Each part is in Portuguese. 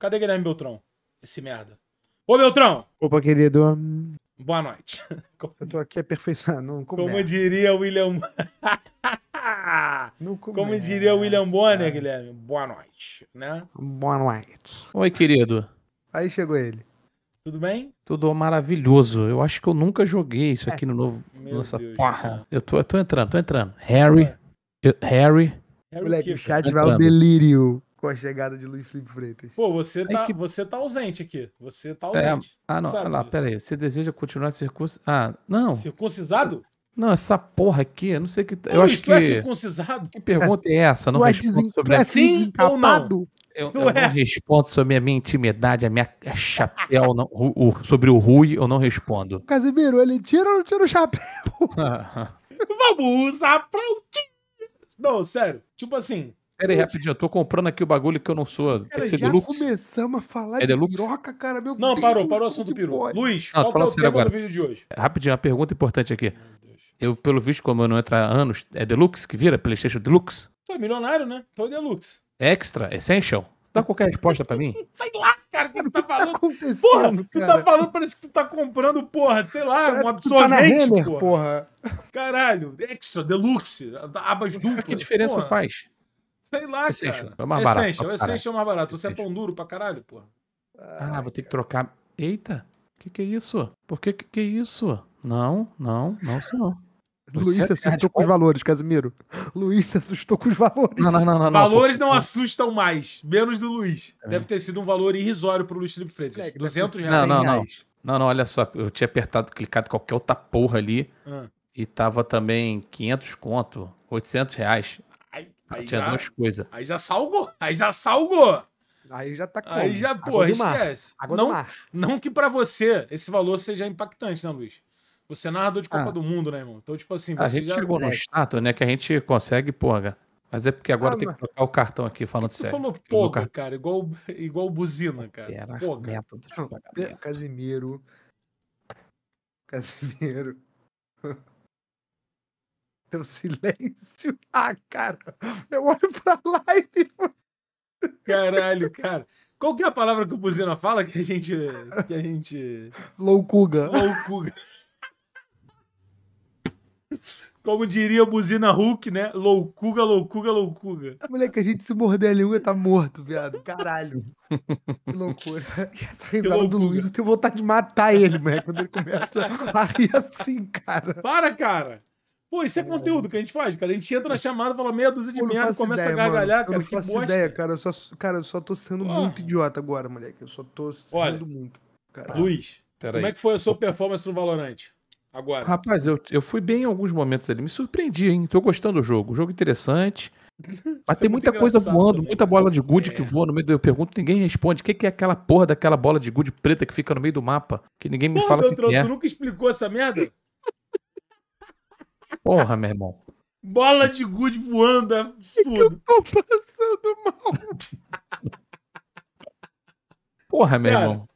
Cadê Guilherme Beltrão? Esse merda. Ô, Beltrão! Opa, querido. Boa noite. Eu tô aqui aperfeiçoando. Não Como diria o William. Não Como diria o William Bonner, Guilherme. Boa noite, né? Boa noite. Oi, querido. Aí chegou ele. Tudo bem? Tudo maravilhoso. Eu acho que eu nunca joguei isso aqui no novo. Meu Nossa Deus, porra. Eu tô, eu tô entrando, tô entrando. Harry. eu- Harry. O Moleque, o chat vai ao delírio com a chegada de Luiz Felipe Freitas. Pô, você tá, que- você tá ausente aqui. Você tá É, ausente. ah, não. Olha lá, pera aí. Você deseja continuar circuncis... Ah, não. Circuncisado? Não, essa porra aqui, eu não sei que. Ô, Eu acho tu é que. circuncisado? Que pergunta é essa? Não é, respondo desen... sobre é. Sim ou não? Eu, Não eu é. não respondo sobre a minha intimidade, a minha chapéu, não- o- o- sobre o Rui, eu não respondo. Casimiro, ele tira ou não tira o chapéu? Vamos usar pra o. Não, sério. Tipo assim. Pera aí, rapidinho, eu tô comprando aqui o bagulho que eu não sou. Tem Cara, que ser já deluxe. começamos a falar É de piroca, cara. Meu Não, Deus, parou, parou o assunto peru. pode? Luiz, Não, qual tô é o tema do agora. vídeo de hoje? Rapidinho, uma pergunta importante aqui. Eu, pelo visto, como eu não entro há anos, é Deluxe que vira? PlayStation Deluxe? Tu é milionário, né? Tu é deluxe. Extra? Essential? Dá qualquer resposta pra mim? Sai lá, cara, o que tu tá O que tá falando? acontecendo, Porra, tu cara? tá falando, parece que tu tá comprando, porra, sei lá, Parece um que tu tá na absorvente, Renner, porra. porra. Caralho, extra, deluxe, abas duplas. Que diferença porra. faz? Sei lá, Essential, cara. é mais barato Essential, Essential é mais barato. Você é pão duro pra caralho, porra. Ah, vou ter que trocar. Eita, que que é isso? Por que que, que é isso? Não, não, não, senhor. Luiz se 800 reais assustou com os valores, Casimiro. Luiz se assustou com os valores. Não, não, não, não. Valores não assustam mais, menos do Luiz. É. Deve ter sido um valor irrisório pro Luiz Felipe Freitas. Moleque, 200 deve ter reais. Não, não, 100 não. Não, não, olha só, eu tinha apertado, clicado em qualquer outra porra ali Ah. e tava também 500 conto, 800 reais. Aí, tinha já, duas coisas. aí já salgou. Aí já salgou. Aí já tá como? Aí já, mar. esquece. Água não, do mar. não que pra você esse valor seja impactante, né, Luiz? Você é narrador de Copa Ah. do Mundo, né, irmão? Então, tipo assim, A você gente já... chegou no moleque. status, né, que a gente consegue, porra. Mas é porque agora Ah, tem mas- que trocar o cartão aqui, falando Tu sério. falou Porque o meu poga, cara, igual, igual buzina, cara. Era método pagamento. Casimiro. Casimiro. Teu silêncio. Ah, cara. Eu olho pra live e Caralho, cara. Qual que é a palavra que o buzina fala que a gente... Que a gente... loucuga. Loucuga. Como diria o buzina Hulk, né? Loucuga, loucuga, loucuga. Moleque, a gente se morder a língua tá morto, viado. Caralho. Que loucura. E essa risada do. Luiz, eu tenho vontade de matar ele, moleque, quando ele começa a rir assim, cara. Para, cara. Pô, isso é conteúdo que a gente faz, cara. A gente entra na chamada, fala meia dúzia de merda, começa ideia, a gargalhar, mano. cara. Eu não que faço bosta. ideia, cara. Eu só, cara, eu só tô sendo Porra. muito idiota agora, moleque. Eu só tô Olha. rindo muito. Cara. Luiz, Pera como aí. é que foi a sua performance no Valorant? Agora. Rapaz, eu, eu fui bem em alguns momentos ali. Me surpreendi, hein? Tô gostando do jogo. Jogo interessante. Mas é tem muita coisa voando, também. muita bola de gude que É. voa no meio do. Eu pergunto, ninguém responde. O que, que é aquela porra daquela bola de gude preta que fica no meio do mapa? Que ninguém me Porra, fala o que, que é. tu nunca explicou essa merda? Porra, meu irmão. Bola de good voando, é absurdo. Tô passando mal. Porra, meu Cara, irmão.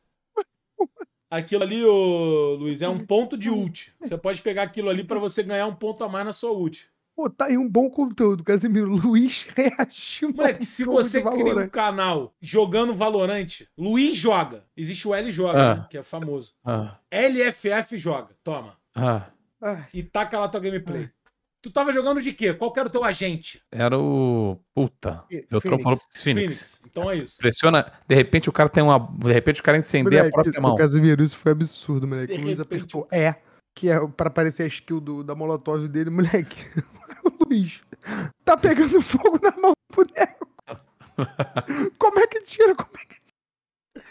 Aquilo ali, ô, Luiz, é um ponto de ult. Você pode pegar aquilo ali pra você ganhar um ponto a mais na sua ult. Pô, tá aí um bom conteúdo, Casimiro. Luiz reagiu. Moleque, se você cria um canal jogando Valorante, Luiz joga. Existe o L joga, Ah. né? Que é famoso. Ah, LFF joga. Toma. ah. Ai, E taca lá tua gameplay. Tu tava jogando de quê? Qual que era o teu agente? Era o. Puta. Eu Phoenix. falou Phoenix. Então é isso. Pressiona. De repente o cara tem uma. De repente o cara incendeia a moleque, própria ô, mão. Casimiro, isso foi absurdo, moleque. De o Luiz repente- apertou é, que é pra aparecer a skill do, da Molotov dele, moleque. O Luiz tá pegando fogo na mão do boneco. Como é que tira? Como é que...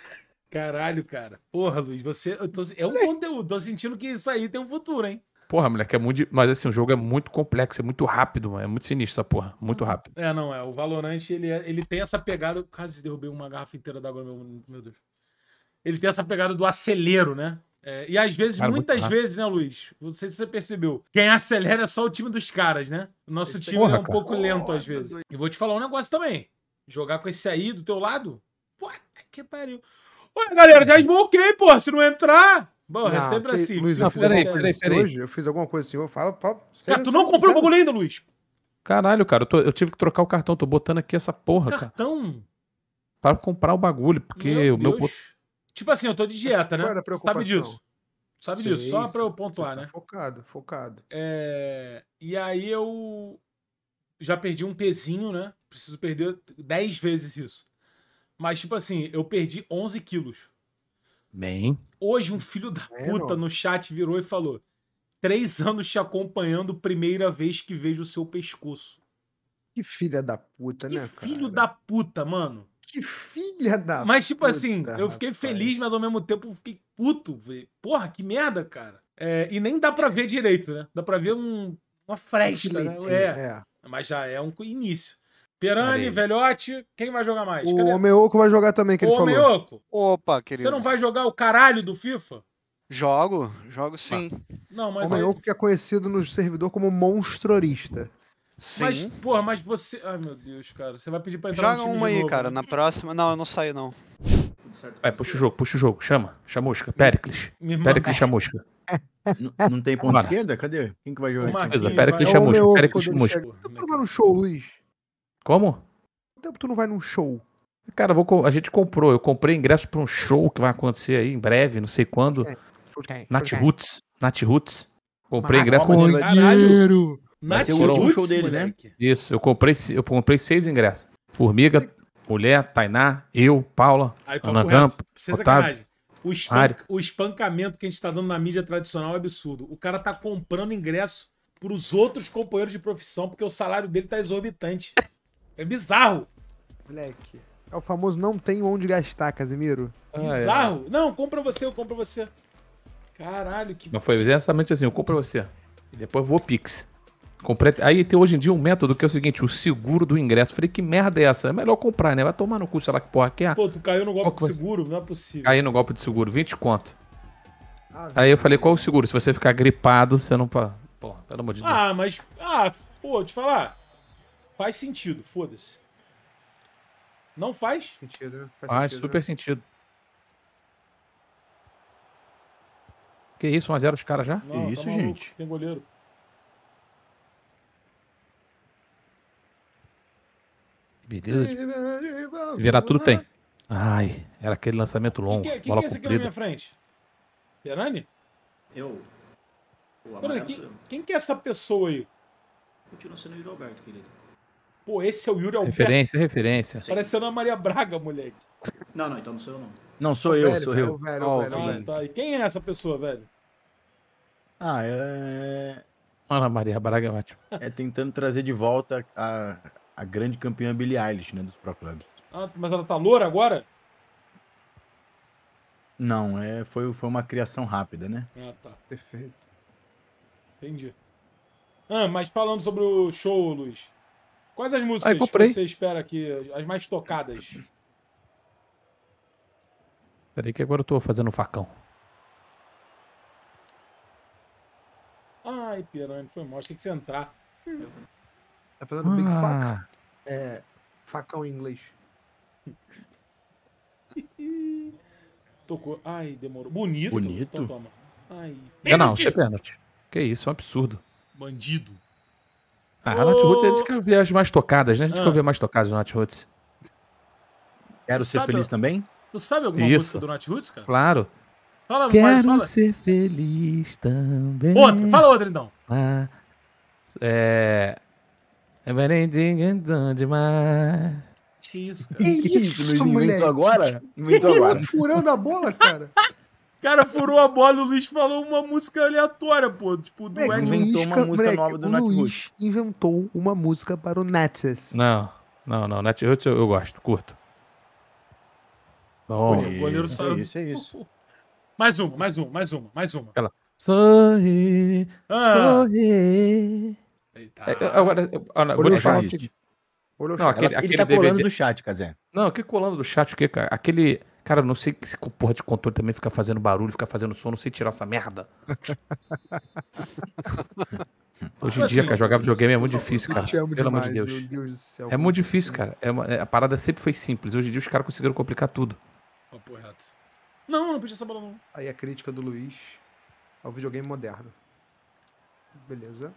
Caralho, cara. Porra, Luiz, você. eu tô- é um conteúdo. Tô sentindo que isso aí tem um futuro, hein? Porra, moleque, é muito. Mas assim, o jogo é muito complexo, é muito rápido, mano. É muito sinistro essa porra. Muito rápido. É, não, é. O Valorant, ele, é- ele tem essa pegada. Quase derrubei uma garrafa inteira d'água, meu, meu Deus. Ele tem essa pegada do acelero, né? É, e às vezes, Cara, muitas vezes, né, Luiz? Não sei se você percebeu. Quem acelera é só o time dos caras, né? O nosso Esse time porra, é um cara. pouco lento às vezes. doido. E vou te falar um negócio também. Jogar com esse aí do teu lado. Puta que pariu. Ué, galera, já esmoquei, pô. Se não entrar. Porra, é Não, sempre que- assim. Luiz, eu fiz peraí, alguma coisa peraí, assim peraí. hoje? Eu fiz alguma coisa assim, eu falo... falo Cara, sério, tu não comprou o bagulho ainda, Luiz? Caralho, cara, eu, tô- eu tive que trocar o cartão, tô botando aqui essa porra, cara. Cartão. pra comprar o bagulho, porque o meu. Deus. Tipo assim, eu tô de dieta, né? Sabe disso. Sabe disso, só pra eu pontuar, Você né? tá Focado, focado. É, E aí eu já perdi um pezinho, né? Preciso perder 10 vezes isso. Mas, tipo assim, eu perdi 11 quilos. Bem. Hoje um filho da puta no chat virou e falou: Três anos te acompanhando, primeira vez que vejo o seu pescoço. Que filha da puta, Que né, filho cara? da puta, mano. Que filha da Mas, tipo puta, assim, eu fiquei rapaz. feliz, mas ao mesmo tempo eu fiquei puto. Porra, que merda, cara. É, e nem dá pra ver direito, né? Dá pra ver um, uma fresta, né? É, é. mas já é um início. Perani, aí. velhote, quem vai jogar mais? O? Homeoco vai jogar também, que ele falou. Meioco, Opa, querido. você não vai jogar o caralho do FIFA? Jogo, jogo sim. Não, O mas aí, Homeoco que é conhecido no servidor como monstrorista. Sim. mas, porra, mas você... Ai, meu Deus, cara. Você vai pedir pra entrar Joga no time uma aí, novo, cara. né? Na próxima. Não, eu não saio, não. Tudo certo. Vai, puxa o jogo, puxa o jogo. Chama. Chamusca. Pericles. Pericles Chamusca. N- Não tem ponta Bora. esquerda? Cadê? Quem que vai jogar? O Beleza, Pericles o Chamusca. Pericles ele Chamusca. não vai num show, Luiz? Como? Quanto tempo tu não vai num show? Cara, vou a gente comprou. Eu comprei ingresso pra um show que vai acontecer aí em breve, não sei quando. É. Quem? Nat quem? Roots. Nat Roots. Comprei Ah, ingresso. maneiro, com- Caralho. Vai Nath ser o último Roots, show deles, né? Isso, eu comprei, eu comprei seis ingressos. Formiga, Mulher, Tainá, eu, Paula, Aí, Ana sem Otávio. O, espan- o espancamento que a gente tá dando na mídia tradicional é absurdo. O cara tá comprando ingresso pros outros companheiros de profissão porque o salário dele tá exorbitante. É bizarro. Moleque. É o famoso não tem onde gastar, Casimiro. Bizarro. Não, compra você, eu compro você. Caralho, que. Mas foi exatamente assim, eu compro você. E depois vou Pix. Comprei... Aí tem hoje em dia um método que é o seguinte, o seguro do ingresso. Falei, que merda é essa? É melhor comprar, né? Vai tomar no cu, sei lá que porra que é. Pô, tu caiu no golpe Qual coisa? seguro, não é possível. Aí no golpe de seguro, 20 conto. Ah, Aí eu falei, qual o seguro? Se você ficar gripado, você não... pa- Pô, pelo amor de Deus. Ah, mas. Ah, pô, te falar. Faz sentido, foda-se. Não faz? sentido, né? Faz sentido, super né? sentido. Que isso, 1x0 os caras já? Não, isso, tá maluco, gente? Tem goleiro. Beleza. Se virar tudo, tem. Ai, era aquele lançamento Quem longo, que, é- quem que bola é esse aqui na minha frente? Perani? Eu. O Peraí, amarelo quem, quem que é essa pessoa aí? Continua sendo o Yuri Alberto, querido. Pô, esse é o Yuri Alberto. Referência, referência. Parecendo a Maria Braga, moleque. Não, não, então não sou eu, não. Não, sou eu, Velho, sou velho, eu. velho, Ó, velho, velho. tá. E quem é essa pessoa, velho? Ah, é, Ana Maria Braga é ótimo. é tentando trazer de volta a, a grande campeã Billie Eilish, né, dos Pro Clubs. Ah, mas ela tá loura agora? Não, é, foi, foi uma criação rápida, né? Ah, tá. Perfeito. Entendi. Ah, mas falando sobre o show, Luiz. Quais as músicas Aí, que você espera aqui, as mais tocadas? Peraí que agora eu tô fazendo um facão. Ai, Pirani, foi mal. Tem que você entrar. Tá fazendo Big Fuck. Ah, É. Facão em inglês. Tocou. Ai, demorou. Bonito. Bonito. Então toma. Ai, é não, isso é pênalti. Que isso, é um absurdo. Bandido. Ah, a Nat Roots a gente quer ver as mais tocadas, né? A gente Ah. quer ver mais tocadas do Nat Roots. Quero Tu ser sabe- feliz também? Tu sabe alguma Isso. música do Nat Roots, cara? Claro. Fala, faz, Quero fala. ser feliz também. Outra, fala outra então. Ah, é. É demais. Que isso, cara? Que isso, Luiz inventou agora? Inventou agora. Furando a bola, cara. cara furou a bola e o Luiz falou uma música aleatória, pô. Tipo, do Moleque, Ed. o inventou uma música moleque, nova do o Nat Luiz inventou uma música para o Natses. Não, não, não. Nat eu, eu gosto, curto. Bom. O goleiro Isso, saiu. é isso, é isso. Mais uma, mais uma, mais uma, mais uma. Sorri, Ah, sorri. eita. É, agora, eu- Ana, vou Olhou o te falar. chat. Olhou o Não, chat. aquele- Ela- ele tá DVD. colando do chat, Kazé. Não, que colando do chat, o que, cara? Aquele. Cara, eu não sei que esse porra de controle também fica fazendo barulho, fica fazendo som, não sei tirar essa merda. Hoje em Mas dia, assim, cara, jogar videogame é muito difícil, cara. Amo Pelo amor demais, de Deus. Meu Deus do céu. É muito difícil, cara. É uma- é- a parada sempre foi simples. Hoje em dia os caras conseguiram complicar tudo. Papo reto. Não, não podia essa bola não. Aí a crítica do Luiz ao videogame moderno. Beleza.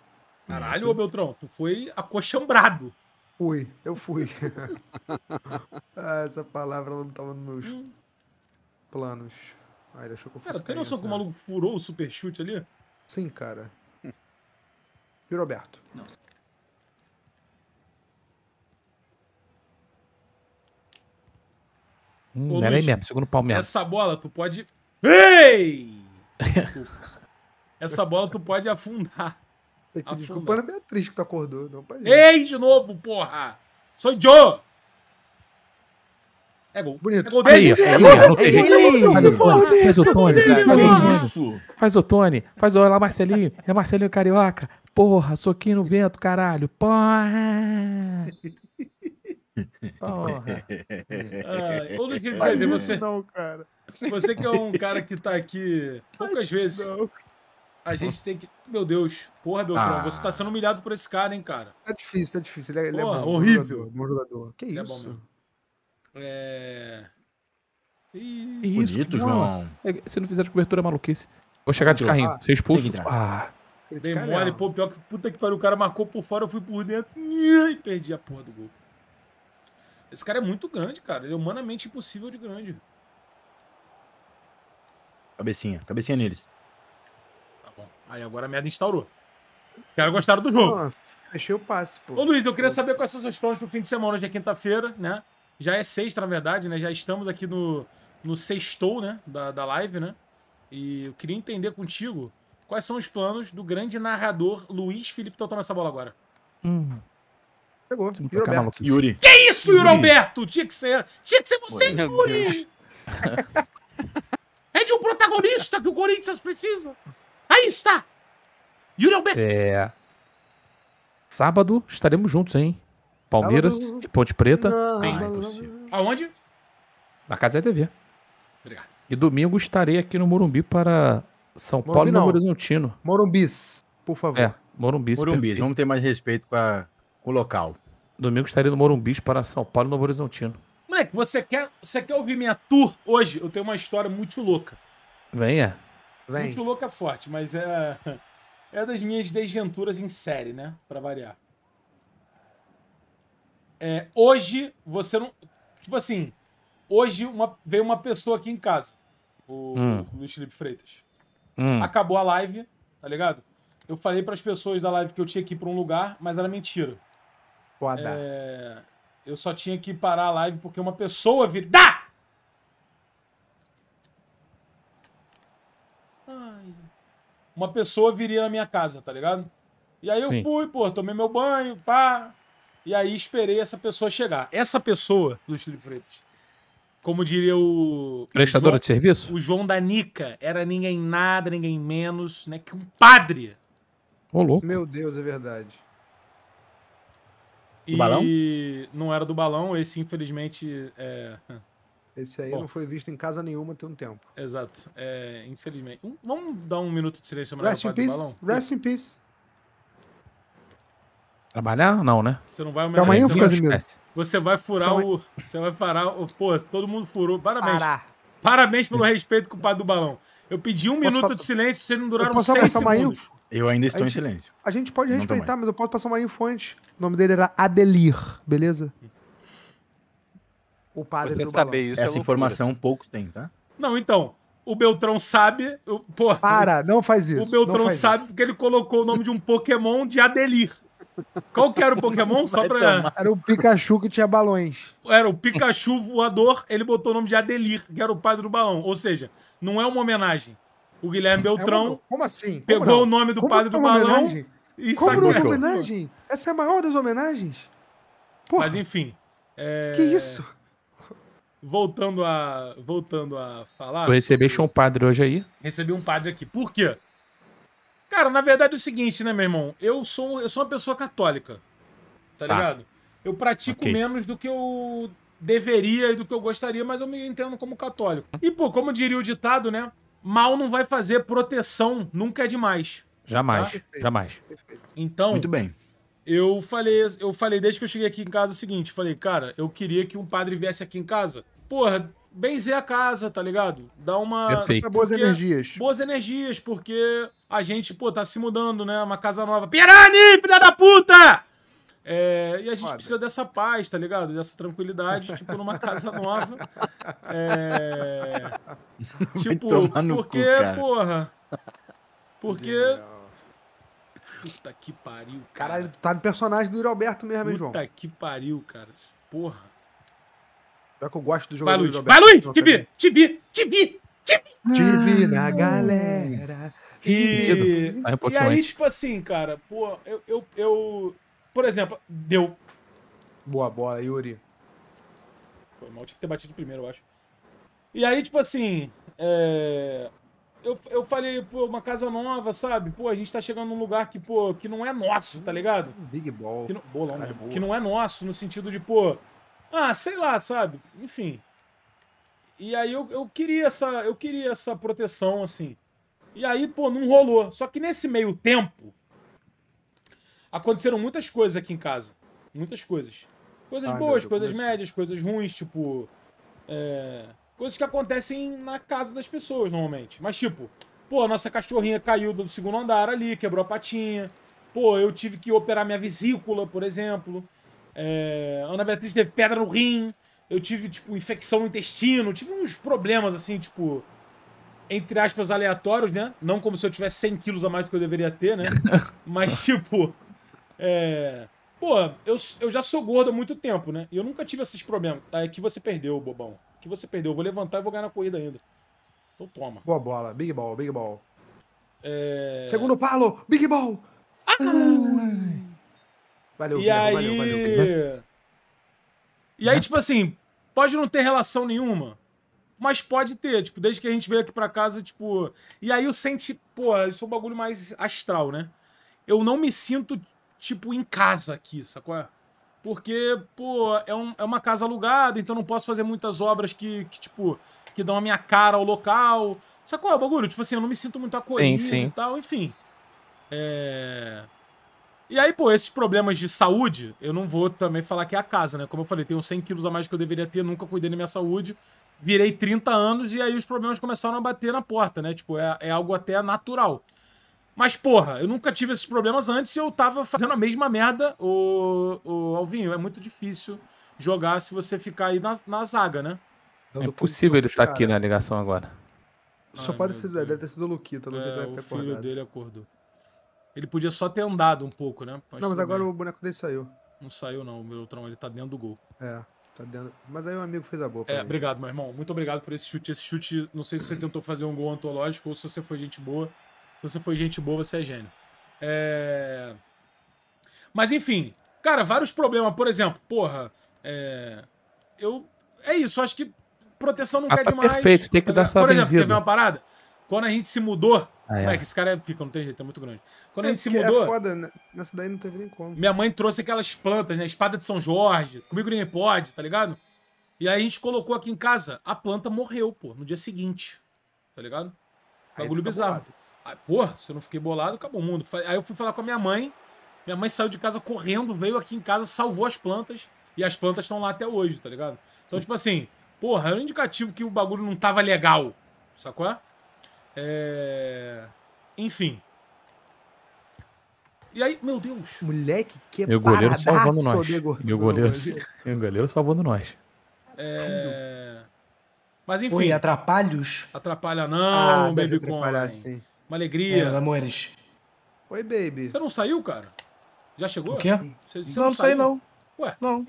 Caralho, ô Beltrão, tu foi acochambrado. Fui, eu fui. ah, essa palavra não tava nos meus planos. Ai, deixa eu Cara, tem noção isso, que o né? maluco furou o super chute ali? Sim, cara. E o Roberto? Hum, Ô, era aí mesmo, segundo mesmo. Essa bola tu pode. Ei! Essa bola tu pode afundar. Tem que Afunda. desculpa a Beatriz que tu acordou. Não pra gente. Ei, de novo, porra! Sou Joe! É gol. Bonito. É gol Aí, dele. aí, não tem jeito. Faz o Tony, faz o Tony, faz o Tony. Isso! Faz o Tony, faz o olha lá, Marcelinho. É Marcelinho Carioca. Porra, soquinho no vento, caralho. Porra. Porra. Ai, Ô, Luiz, você, não, cara. você que é um cara que tá aqui poucas vezes, Não. A gente tem que. Meu Deus, porra, Beltrão, Ah. você tá sendo humilhado por esse cara, hein, cara. Tá difícil, tá difícil. Ele é, ele é Porra, bom. horrível. jogador, Bom jogador. Que Ele é isso? bom mesmo. É. Ih, Que isso, Bonito, não. João. É, Se não fizer de cobertura, é maluquice. Vou chegar de carrinho. ah, Ser expulso. Ah, Dei Criticar mole, pô, pior que puta que pariu, o cara marcou por fora, eu fui por dentro e perdi a porra do gol. Esse cara é muito grande, cara. Ele é humanamente impossível de grande. Cabecinha, cabecinha neles. Aí agora a merda instaurou. Os caras gostaram do jogo. Fechei o passe, pô. Ô Luiz, eu queria saber quais são os seus planos pro fim de semana. Hoje é quinta-feira, né? Já é sexta, na verdade, né? Já estamos aqui no, no sextou, né? Da, da live, né? E eu queria entender contigo quais são os planos do grande narrador Luiz Felipe. Então toma essa bola agora. hum, Pegou. maluquice. Yuri. Que isso, Yuri Alberto? Tinha que ser. Tinha que ser você, Meu Yuri! é de um protagonista que o Corinthians precisa. Aí está! Yuri Alberto. É. Sábado estaremos juntos, hein? Palmeiras Sábado. e Ponte Preta Não, Sim. não. Aonde? na Casa TV. Obrigado. E domingo estarei aqui no Morumbi para São Paulo Morumbi e não. Novo Horizontino. Morumbis, por favor. É, Morumbi. Morumbi, perfeito. vamos ter mais respeito com, a- com o local. Domingo estarei no Morumbi para São Paulo e Novo Horizontino. Moleque, você quer, você quer ouvir minha tour hoje? Eu tenho uma história muito louca. Venha. Vem. Muito louca forte, mas é. É das minhas desventuras em série, né? Pra variar. É, hoje, você não. Tipo assim, hoje uma, veio uma pessoa aqui em casa. O Hum. Luiz Felipe Freitas. Hum, Acabou a live, tá ligado? Eu falei pras pessoas da live que eu tinha que ir pra um lugar, mas era mentira. Foda. É, eu só tinha que parar a live porque uma pessoa vir. Dá! Ai. Uma pessoa viria na minha casa, tá ligado? E aí eu Sim. fui, pô, tomei meu banho, pá. E aí esperei essa pessoa chegar. Essa pessoa, Luiz Felipe Freitas, como diria o. Prestadora de serviço? O João da Nica, era ninguém nada, ninguém menos, né? Que um padre. Ô, louco. Meu Deus, é verdade. E balão? não era do balão, esse infelizmente é. Esse aí Bom. não foi visto em casa nenhuma tem um tempo. Exato. É, infelizmente. Um- vamos dar um minuto de silêncio Rest ao in peace. balão? Rest in peace. Trabalhar? Não, né? Você não vai homenagear. ô você, vai. Esquece. você vai furar Calma o. Você vai parar o. Pô, todo mundo furou. Parabéns. Parar. Parabéns pelo respeito com o padre do balão. Eu pedi um minuto fa- de silêncio, vocês não duraram posso seis segundos. Eu ainda estou A em gente- silêncio. A gente pode Não respeitar, mas eu posso passar uma info antes. O nome dele era Adelir, beleza? O padre Você do balão. saber isso é Essa loucura. informação poucos têm, tá? Não, então. O Beltrão sabe. Eu, pô, Para, não faz isso. o Beltrão sabe isso. porque ele colocou o nome de um Pokémon de Adelir. Qual que era o Pokémon? Só pra. Era o Pikachu que tinha balões. Era o Pikachu voador, ele botou o nome de Adelir, que era o padre do balão. Ou seja, não é uma homenagem. O Guilherme É uma- Beltrão Como assim? Como pegou não? o nome do Como padre do é balão homenagem? e Como é sacou. uma homenagem? Essa é a maior das homenagens. Porra, Mas enfim. é, que isso? Voltando a, voltando a falar. Eu recebi sobre- um padre hoje aí. Recebi um padre aqui. Por quê? Cara, na verdade é o seguinte, né, meu irmão? Eu sou, eu sou uma pessoa católica. Tá, Tá. ligado? Eu pratico Ok. menos do que eu deveria e do que eu gostaria, mas eu me entendo como católico. E, pô, como diria o ditado, né? Mal não vai fazer, proteção nunca é demais. Jamais, Perfeito. jamais. Então, Muito bem. eu falei, eu falei desde que eu cheguei aqui em casa o seguinte, falei, cara, eu queria que um padre viesse aqui em casa. Porra, benzer a casa, tá ligado? Dar uma Perfeito. Essa boas Porque- energias. boas energias, porque a gente, pô, tá se mudando, né? Uma casa nova. Pirani, filha da puta! É, e a gente Foda. precisa dessa paz, tá ligado? Dessa tranquilidade, tipo, numa casa nova. É, tipo, cu, porque, cara. porra. Porque. Puta que pariu, cara. Caralho, tá no personagem do Alberto mesmo, hein, João? Puta que pariu, cara. Porra. Pior que eu gosto do jogo Vai, do Luiz. Yuri Vai. Luiz! Não, Te vi! também. Te vi! Te vi! Te vi! Te vi na galera. E, um e pouquinho aí, tipo assim, cara, pô, eu, eu, eu. Por exemplo, deu. Boa bola, Yuri. Foi mal, tinha que ter batido primeiro, eu acho. E aí, tipo assim, é, eu, eu falei, pô, uma casa nova, sabe? Pô, a gente tá chegando num lugar que, pô, que não é nosso, tá ligado? Big ball. Que não, bolão, Caralho, né? que não é nosso, no sentido de, pô, ah, sei lá, sabe? Enfim. E aí eu, eu queria essa, eu queria essa proteção, assim. E aí, pô, não rolou. Só que nesse meio tempo, aconteceram muitas coisas aqui em casa. Muitas coisas. Coisas Ah, boas, coisas médias, coisas ruins, tipo. é, coisas que acontecem na casa das pessoas, normalmente. Mas, tipo, pô, nossa cachorrinha caiu do segundo andar ali, quebrou a patinha. Pô, eu tive que operar minha vesícula, por exemplo. É, Ana Beatriz teve pedra no rim. Eu tive, tipo, infecção no intestino. Tive uns problemas, assim, tipo. Entre aspas, aleatórios, né? Não como se eu tivesse 100 quilos a mais do que eu deveria ter, né? Mas, tipo. É. Pô, eu, eu já sou gordo há muito tempo, né? E eu nunca tive esses problemas. Tá? É que você perdeu, bobão. Que você perdeu. Eu vou levantar e vou ganhar na corrida ainda. Então toma. Boa bola. Big ball, big ball. É... Segundo palo. Big ball. Valeu, E Guilherme, aí. valeu, valeu. Guilherme. E aí, tipo assim, pode não ter relação nenhuma, mas pode ter, tipo, desde que a gente veio aqui pra casa, tipo. E aí eu senti, pô, isso é um bagulho mais astral, né? Eu não me sinto, tipo, em casa aqui, sacou? Porque, pô, é, um- é uma casa alugada, então não posso fazer muitas obras que, que, tipo, que dão a minha cara ao local. Sacou o bagulho? Tipo assim, eu não me sinto muito acolhido sim. e tal, enfim. É. E aí, pô, esses problemas de saúde, eu não vou também falar que é a casa, né? Como eu falei, tenho 100 quilos a mais que eu deveria ter, nunca cuidei da minha saúde. Virei 30 anos e aí os problemas começaram a bater na porta, né? Tipo, é, é algo até natural. Mas, porra, eu nunca tive esses problemas antes e eu tava fazendo a mesma merda. O, o Alvinho, é muito difícil jogar se você ficar aí na, na zaga, né? É impossível ele estar pros aqui na ligação agora. Só Ai, pode meu ser, Deus. deve ter sido o Luquita. O Luquita É, deve o filho acordado. dele acordou. Ele podia só ter andado um pouco, né? Não, mas agora bem. o boneco dele saiu. Não saiu, não. O Beltrão, ele tá dentro do gol. É, tá dentro. Mas aí o amigo fez a boa. pra É, obrigado, meu irmão. Muito obrigado por esse chute. Esse chute, não sei se você tentou fazer um gol antológico ou se você foi gente boa. Se você foi gente boa, você é gênio. É... Mas enfim, cara, vários problemas. Por exemplo, porra, é... eu. É isso, acho que proteção não Ah, quer tá demais. perfeito, tem que dar ligado? essa Por exemplo, benzida. teve uma parada? Quando a gente se mudou. Ah, é. Moleque, esse cara é pica, não tem jeito, é muito grande. Quando a É, gente se porque mudou. É foda, né? Nessa daí não teve nem como. Minha mãe trouxe aquelas plantas, né? Espada de São Jorge. Comigo ninguém pode, tá ligado? E aí a gente colocou aqui em casa, a planta morreu, pô, no dia seguinte. Tá ligado? Bagulho bizarro. Aí, porra, se eu não fiquei bolado, acabou o mundo. Aí eu fui falar com a minha mãe. Minha mãe saiu de casa correndo, veio aqui em casa, salvou as plantas. E as plantas estão lá até hoje, tá ligado? Então, tipo assim, porra, era um indicativo que o bagulho não tava legal. Sacou? É. Enfim. E aí, meu Deus. Moleque, que E o goleiro salvando nós. E o goleiro, e o goleiro salvando nós. É... Mas enfim, Oi, atrapalhos? atrapalha Ah, não, deve Baby Coin. sim. Uma É, alegria. amores. Oi, baby. Você não saiu, cara? Já chegou? O quê? Você, você Não, não saí não. Ué. Não.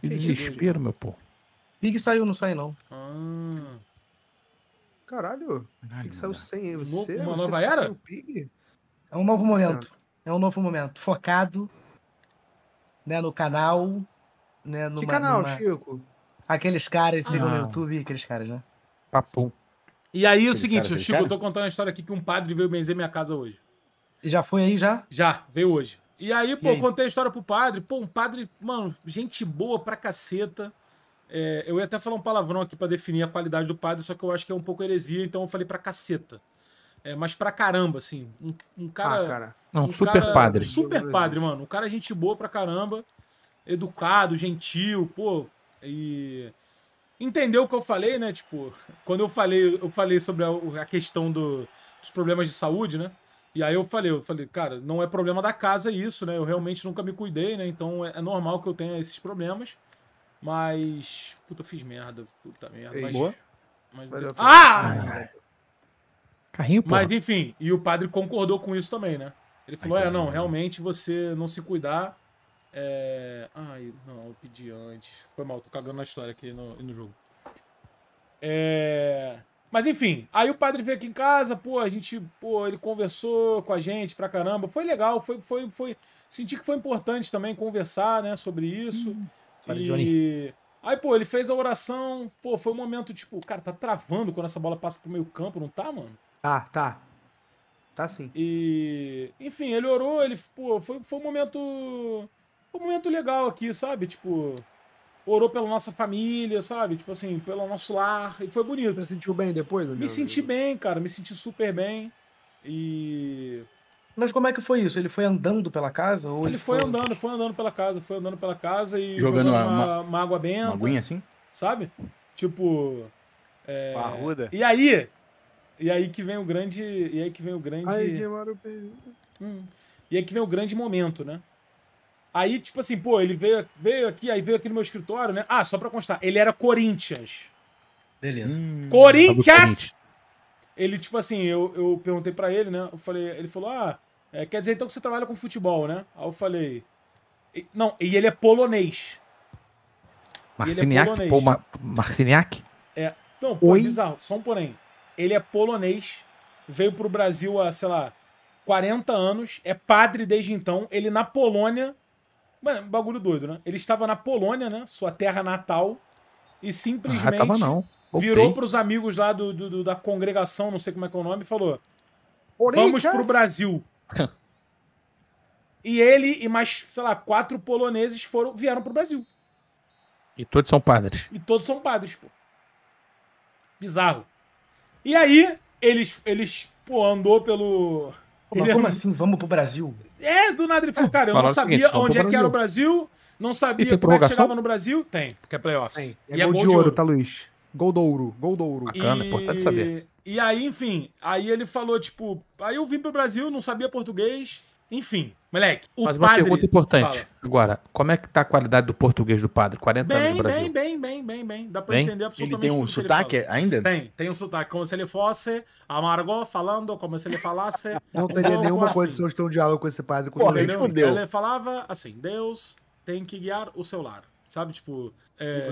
Que desespero, meu pô. Big saiu, não sai não. Ah, Caralho, o Pig saiu sem você. Uma você nova era? É um novo momento. É um novo momento. Focado, né, no canal, né, numa, Que canal, numa- Chico? Aqueles caras, sigam no Ah. YouTube, aqueles caras, né? Papum. E aí, o seguinte, Chico, eu cara? tô contando a história aqui que um padre veio benzer minha casa hoje. E já foi aí, já? Já, veio hoje. E aí, pô, aí? eu contei a história pro padre. Pô, um padre, mano, gente boa pra caceta. É, eu ia até falar um palavrão aqui pra definir a qualidade do padre, só que eu acho que é um pouco heresia, então eu falei pra caceta. É, mas pra caramba, assim. Um, um cara. ah, cara. Não, um super cara- padre. Super padre, mano. Um cara gente boa pra caramba. Educado, gentil, pô. E. Entendeu o que eu falei, né? Tipo, quando eu falei, eu falei sobre a, a questão do- dos problemas de saúde, né? E aí eu falei, eu falei, cara, não é problema da casa isso, né? Eu realmente nunca me cuidei, né? Então é, é normal que eu tenha esses problemas. Mas. Puta, eu fiz merda. Puta merda. Mas, Boa. mas- Valeu ah! Carrinho, pô. Mas enfim, e o padre concordou com isso também, né? Ele falou: Ai, é, não, realmente você não se cuidar. É... Ai, não, eu pedi antes. Foi mal, tô cagando na história aqui no, no jogo. É... Mas enfim, aí o padre veio aqui em casa, pô, a gente, pô, ele conversou com a gente pra caramba. Foi legal, foi, foi, foi. Senti que foi importante também conversar, né, sobre isso. Sorry, e Johnny. aí, pô, ele fez a oração, pô, foi um momento, tipo, cara, tá travando quando essa bola passa pro meio campo, não tá, mano? Tá, tá. Tá sim. E, enfim, ele orou, ele, pô, foi, foi um momento. Foi um momento legal aqui, sabe? Tipo, orou pela nossa família, sabe? Tipo assim, pelo nosso lar. E foi bonito. Você sentiu bem depois, amigo? Me senti bem, cara, me senti super bem. E. Mas como é que foi isso? Ele foi andando pela casa? Ou Ele foi andando, foi andando pela casa, foi andando pela casa e Jogando jogando, uma- uma, uma água benta, Uma aguinha assim? sabe? Tipo. É... Parruda. E aí. E aí que vem o grande. E aí que vem o grande. Ai, queimaram o. Hum. E aí que vem o grande momento, né? Aí, tipo assim, pô, ele veio, veio aqui, aí veio aqui no meu escritório, né? Ah, só pra constar, ele era Corinthians. Beleza. Hum, Corinthians! Ele, tipo assim, eu, eu perguntei pra ele, né? Eu falei, ele falou, ah, é, quer dizer então que você trabalha com futebol, né? Aí eu falei, e- não, e ele é polonês. Marciniak? Pô, Ma- Marciniak? É, não, pô, Oi? é bizarro, só um porém. Ele é polonês, veio pro Brasil há, sei lá, 40 anos, é padre desde então. Ele na Polônia. Mano, bagulho doido, né? Ele estava na Polônia, né? Sua terra natal. E Ah, simplesmente tava não. virou pros amigos lá do, do- do- da congregação, não sei como é que é o nome, e falou: Vamos pro Brasil. E ele e mais, sei lá, quatro poloneses foram, vieram pro Brasil. E todos são padres. E todos são padres, pô. Bizarro. E aí, eles, eles pô, andou pelo. Pô, mas ele como andou- assim? Vamos pro Brasil? É, do nada ele falou, cara, eu não sabia seguinte, onde é que era o Brasil, não sabia E tem como é que prorrogação? chegava no Brasil. Tem, porque é playoffs. Tem. e É, gol, de ouro, tá, Luiz? Gol do ouro. Gol do ouro. Bacana, importante saber. E aí, enfim, aí ele falou, tipo, aí eu vim pro Brasil, não sabia português. Enfim, moleque, o Mas uma padre... pergunta importante. Fala. Agora, como é que tá a qualidade do português do padre? 40 anos Bem, no Brasil. bem, bem, bem, bem, bem. Dá pra Bem? entender Ele absolutamente tem um ele sotaque ainda? Tem, tem um sotaque, como se ele fosse amargo falando, como se ele falasse. Não teria Então, nenhuma assim, condição de ter um diálogo com esse padre. Com todo Entendeu? fudeu. Ele falava assim: Deus tem que guiar o seu lar. Sabe? Tipo, é,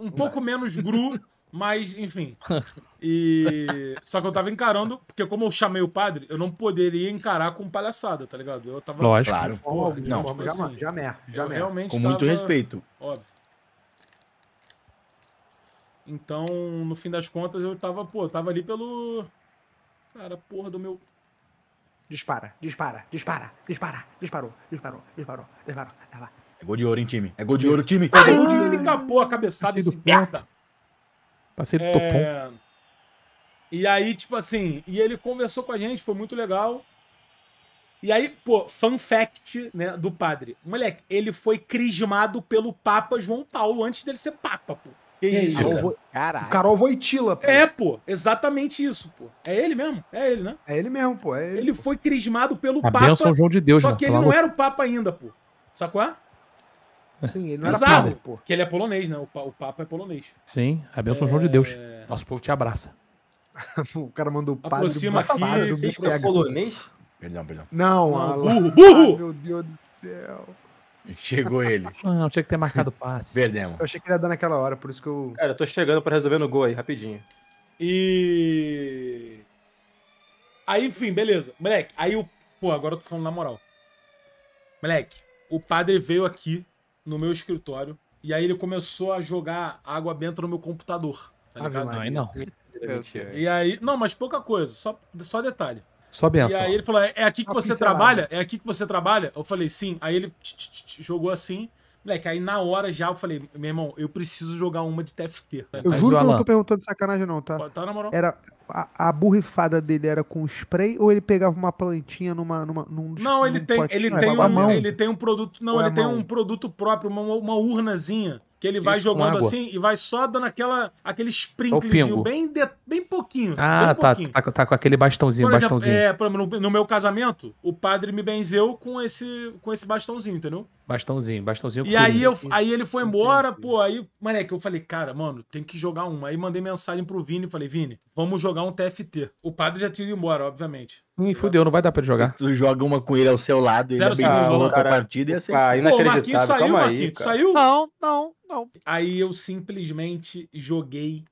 um pouco menos gru, mas enfim. E. Só que eu tava encarando, porque como eu chamei o padre, eu não poderia encarar com palhaçada, tá ligado? Eu tava. Lógico. Claro. De forma de Não, forma- tipo jamais, assim, jamais. realmente Com muito tava- respeito. Óbvio. Então, no fim das contas, eu tava, pô, eu tava ali pelo. Cara, porra do meu. Dispara, dispara, dispara, dispara, disparou, disparou, disparou, disparou. disparou. É gol de ouro, hein, time? É gol de ouro, time. Ai, ele capou a cabeçada desse merda. Passei do topom. É... E aí, tipo assim, e ele conversou com a gente, foi muito legal. E aí, pô, fun fact, né, do padre. Moleque, ele foi crismado pelo Papa João Paulo antes dele ser Papa, pô. Que isso? Carol, Caralho. Carol Voitila, pô. É, pô, exatamente isso, pô. É ele mesmo? É ele, né? É ele mesmo, pô. É ele. Ele foi crismado pelo A Papa. bênção João de Deus, só né? que ele não era o Papa ainda, pô. Sacou? É? Sim, ele não era padre, pô. Que ele é polonês, né? O, pa- o Papa é polonês. Sim, a bênção João de Deus. É. Nosso povo te abraça. O cara mandou o padre Aproxima aqui, padre vocês bicho é polonês? Perdão, perdão. Não, Não, burro, burro! Ai, meu Deus do céu. Chegou ele. Não, não, tinha que ter marcado passe. Perdemos. Eu achei que ele ia dar naquela hora, por isso que eu. Cara, eu tô chegando pra resolver no gol aí, rapidinho. E. Aí, enfim, beleza. Moleque, aí o. Pô, agora eu tô falando na moral. Moleque, o padre veio aqui no meu escritório e aí ele começou a jogar água benta no meu computador. Tá ligado? Maria. Não, aí não. Mentira. E aí. Não, mas pouca coisa, só, só detalhe. Só E benção. aí ele falou: é aqui que você trabalha? É aqui que você trabalha? Eu falei, sim. Aí ele jogou assim. Moleque, aí na hora já eu falei, meu irmão, eu preciso jogar uma de TFT. Eu Mas, juro que eu não tô perguntando de sacanagem, não, tá? Tá na moral. Era. A, a borrifada dele era com spray ou ele pegava uma plantinha numa. numa num, Não, ele num tem, potinho ele tem um, mão? ele tem um produto, não, Ou é ele tem mão? um produto próprio, uma, uma urnazinha que ele vai Isso, jogando assim e vai só dando aquela, aquele sprinklezinho, pingo. bem, de- bem pouquinho. Ah, bem tá, pouquinho. tá, tá com aquele bastãozinho, Por exemplo, bastãozinho. é, por exemplo, no, no meu casamento, o padre me benzeu com esse, com esse bastãozinho, entendeu? Bastãozinho, bastãozinho. E aí, eu, aí ele foi embora, pô, aí, moleque, eu falei, cara, mano, tem que jogar um. Aí mandei mensagem pro Vini, falei, Vini, vamos jogar um TFT. O padre já tinha ido embora, obviamente. Ih, fudeu, não vai dar pra ele jogar. Tu joga uma com ele ao seu lado e Zero bem segundos, outra Cara, partida ia ser. Ah, Pô, o. Marquinhos saiu, Calma aí, Marquinhos, tu cara. saiu? Não, não, não. Aí eu simplesmente joguei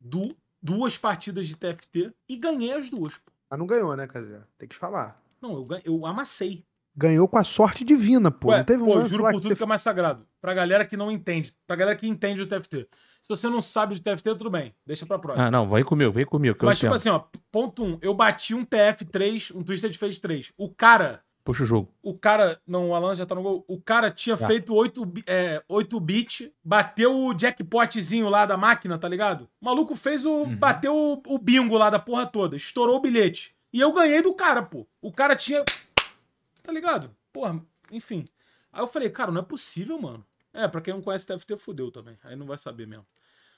du- duas partidas de TFT e ganhei as duas. pô. Mas não ganhou, né, Casé? Tem que falar. Não, eu, eu amassei. Ganhou com a sorte divina, pô. Ué, não teve um pô, lance juro lá por que tudo você... que é mais sagrado. Pra galera que não entende. Pra galera que entende o TFT. Se você não sabe de TFT, tudo bem. Deixa pra próxima. Ah, não, vem comigo, vem comigo, que eu Mas, tipo entendo. assim, ó, ponto um, eu bati um TF3, um Twisted Phase 3. O cara, Puxa o jogo. o cara, não, o Alan já tá no gol. O cara tinha feito 8, bi- é, 8 bit, bateu o jackpotzinho lá da máquina, tá ligado? O maluco fez o. bateu o, o bingo lá da porra toda, estourou o bilhete. E eu ganhei do cara, pô. O cara tinha. Tá ligado? Porra, enfim. Aí eu falei, cara, não é possível, mano. É, pra quem não conhece TFT, fudeu também. Aí não vai saber mesmo.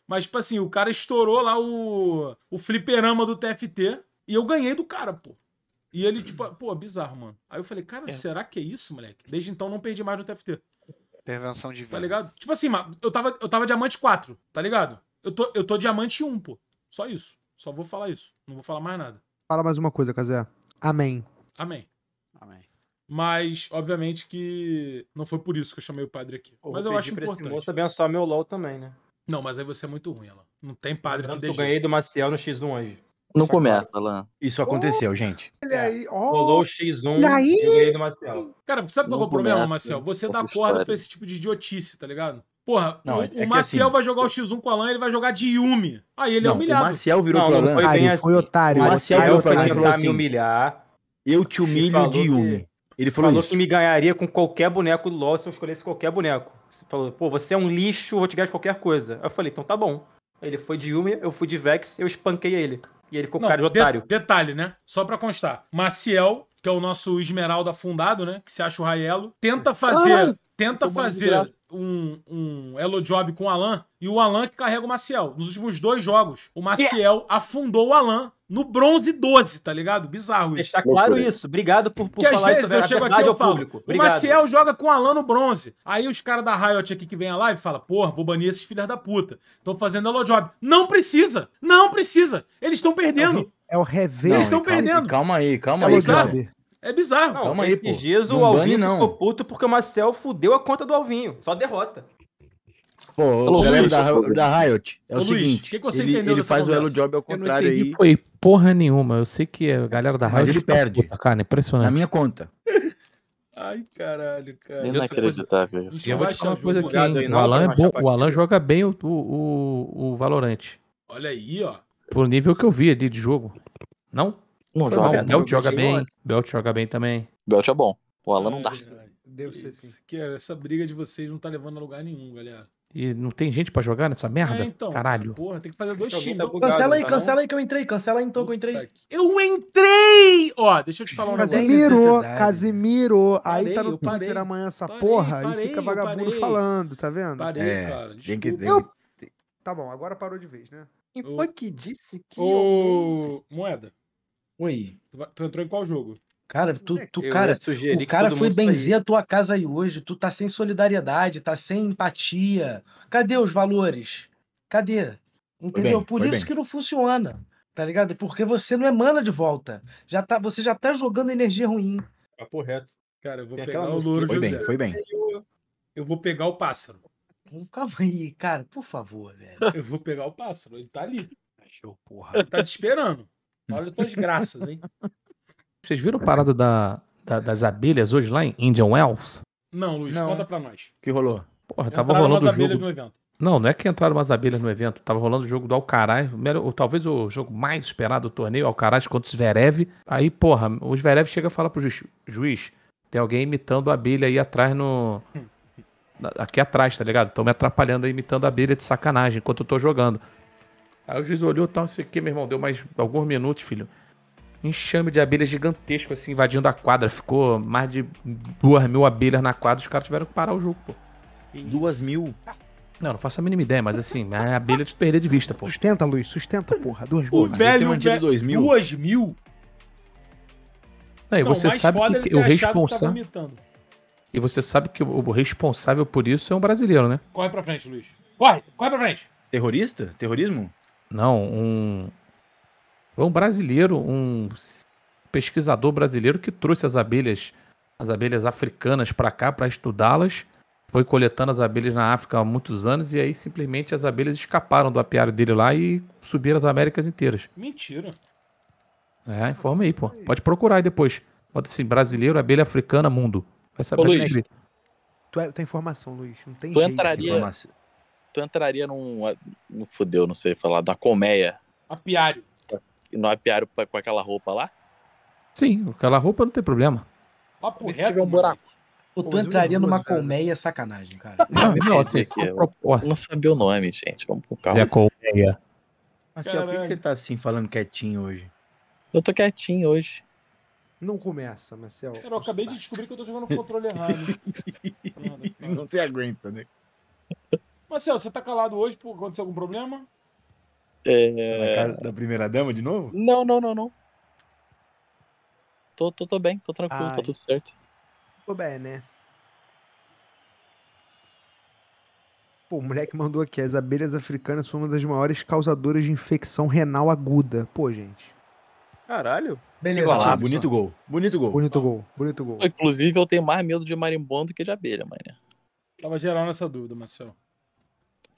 Mas, tipo assim, o cara estourou lá o, o fliperama do TFT e eu ganhei do cara, pô. E ele, tipo, pô, bizarro, mano. Aí eu falei, cara, será que é isso, moleque? Desde então não perdi mais no TFT, Intervenção divina. tá ligado? Tipo assim, eu tava, eu tava diamante 4, tá ligado? Eu tô, eu tô diamante 1, pô. Só isso. Só vou falar isso. Não vou falar mais nada. Fala mais uma coisa, Casé. Amém. Amém. Amém. Mas, obviamente que não foi por isso que eu chamei o padre aqui. Pô, mas eu acho pra esse importante. moço abençoar meu LOL também, né? Não, mas aí você é muito ruim, ela. Não tem padre que Lembrando dê que eu jeito. ganhei do Maciel no X1 hoje. Não começa, Alan. Isso aconteceu, gente. Olha aí, ó. Rolou o X1 Olha aí. e eu ganhei do Maciel. Cara, sabe qual Não é o problema, Marcel? Você dá corda história. pra esse tipo de idiotice, tá ligado? Porra, Não, o, é o que Maciel assim- vai jogar o X1 com o Alan, ele vai jogar de Yumi. Aí ele é Não, o humilhado. Maciel virou Não, pro não Alan. foi Otário, bem foi assim. otário. O Maciel virou foi pra tentar assim, me humilhar. Eu te humilho de que- Yumi. Ele falou, Falou isso. que me ganharia com qualquer boneco do LoL se eu escolhesse qualquer boneco. Você falou, pô, você é um lixo, vou te ganhar de qualquer coisa. Aí eu falei, então tá bom. Ele foi de Yumi, eu fui de Vex, eu espanquei ele. E ele ficou com cara de de- otário. detalhe, né? Só pra constar. Maciel, que é o nosso Esmeralda afundado, né? Que se acha o Raelo, tenta fazer, tenta fazer um, um elo job com o Alan e o Alan que carrega o Maciel. Nos últimos dois jogos, o Maciel afundou o Alan no bronze 12, tá ligado? Bizarro isso. Deixar claro isso. Obrigado por, por Porque às falar vezes isso. eu chego aqui e falo, público. o Obrigado. Maciel joga com o Alan no bronze. Aí os caras da Riot aqui que vem a live falam, porra, vou banir esses filhos da puta. Tô fazendo elo job. Não precisa, não precisa. Eles estão perdendo. É o rever. Eles estão calma- perdendo. Calma aí, calma É aí, o bizarro. É bizarro. Não, Calma aí, pô. dias Não o Alvinho bane, não. ficou puto porque o Marcel fudeu a conta do Alvinho. Só derrota. Pô, Ô, galera Luiz, da, da Riot, é Ô, o Luiz, seguinte, que que você ele, ele faz o elo conversa? job ao Eu não contrário aí, foi porra nenhuma. Eu sei que a galera da Mas Riot ele perde. puta, cara, impressionante. na minha conta. Ai, caralho, cara. Inacreditável. E eu vou te falar uma coisa aqui, hein? aí, O não, Alan, é não bom, o. Alan joga bem o, o, o, o Valorant. Olha aí, ó. Por nível que eu vi ali de jogo. Não? Não Não, joga. o Belt jogo joga bem. Belt joga bem também. Belt é bom. O Alan não dá. Ai, Deve ser assim. Que essa briga de vocês não tá levando a lugar nenhum, galera. E não tem gente pra jogar nessa merda? É, então. Caralho. Porra, tem que fazer dois times. tá bugado, Cancela aí, tá não? cancela aí que eu entrei. Cancela aí então que eu entrei. Eu entrei! Ó, deixa eu te falar um negócio. Casimiro. Casimiro. Aí Parei, tá no parei. Twitter amanhã essa Parei, porra parei, e fica vagabundo falando, tá vendo? Parei, É, cara. tem que- Desculpa. Eu- Tá bom, agora parou de vez, né? Quem foi foi que disse que. Ô, Moeda, Oi. tu tu entrou em qual jogo? Cara, tu, tu Eu cara, o cara foi benzer a tua casa aí hoje. Tu tá sem solidariedade, tá sem empatia. Cadê os valores? Cadê? Entendeu? bem, Por foi isso bem. que não funciona. Tá ligado? Porque você não emana de volta. Já tá, você já tá jogando energia ruim. Papo reto. Cara, eu vou Tem pegar o louro Foi José. bem, foi bem. Eu vou pegar o pássaro. Calma aí, cara, por favor, velho. Eu vou pegar o pássaro. Ele tá ali. Show, porra. Ele tá te esperando. Olha as tuas graças, hein? Vocês viram a parada da, da- das abelhas hoje lá em Indian Wells? Não, Luiz, Não. conta pra nós. O que rolou? Porra, tava Entraram rolando o umas abelhas jogo. no evento. Não, não é que entraram umas abelhas no evento. Tava rolando o jogo do Alcaraz, ou talvez o jogo mais esperado do torneio, Alcaraz contra o Zverev. Aí, porra, o Zverev chega e fala pro juiz, juiz, tem alguém imitando a abelha aí atrás no... Aqui atrás, tá ligado? Estão me atrapalhando aí imitando a abelha de sacanagem enquanto eu tô jogando. Aí o juiz olhou e tal, não sei o que, meu irmão, deu mais alguns minutos, filho. Enxame de abelhas gigantesco, assim, invadindo a quadra. Ficou mais de duas mil abelhas na quadra. Os caras tiveram que parar o jogo, pô. Duas mil. Não, não faço a mínima ideia, mas assim, a abelha te perder de vista, pô. Sustenta, Luiz, sustenta, porra. Duas O deve ter velho, velho 2000. 2 mil? Não, e Não, você mais sabe foda que, ele que o responsável. E você sabe que o, o responsável por isso é um brasileiro, né? Corre pra frente, Luiz. Corre, corre pra frente. Terrorista? Terrorismo? Não, um. Foi um brasileiro, um pesquisador brasileiro que trouxe as abelhas, as abelhas africanas pra cá pra estudá-las. Foi coletando as abelhas na África há muitos anos e aí simplesmente as abelhas escaparam do apiário dele lá e subiram as Américas inteiras. Mentira. É, informa aí, pô. Pode procurar aí depois. Bota assim, brasileiro, abelha africana, mundo. Vai saber Ô, Luiz. Tu é, tem informação, Luiz. Não tem Tu jeito. entraria- Informação. Tu entraria num. Não fudeu, não sei falar, da colmeia. Apiário. No apiário com aquela roupa lá? Sim, aquela roupa não tem problema. Papo Mas se reto, tiver um buraco. Pô, tu entraria eu numa cara. colmeia, é sacanagem, cara. Não, não, assim, é- proposta. Não sabia o nome, gente. Vamos com calma. Zé Colmeia. Marcel, por que você tá assim, falando quietinho hoje? Eu tô quietinho hoje. Não começa, Marcel. Cara, eu acabei de descobrir que eu tô jogando o controle errado. Nada. Não se aguenta, né? Marcel, você tá calado hoje por acontecer algum problema? É... Na casa da primeira dama de novo? Não, não, não, não. Tô, tô, tô bem, tô tranquilo, Ai. tá tudo certo. Tô bem, né? Pô, o moleque mandou aqui. As abelhas africanas são uma das maiores causadoras de infecção renal aguda. Pô, gente. Caralho. Beleza, Thiago. bonito gol. Bonito gol. Bonito gol. Bonito gol. Inclusive, eu tenho mais medo de marimbondo do que de abelha, mano. Tava geral nessa dúvida, Marcel.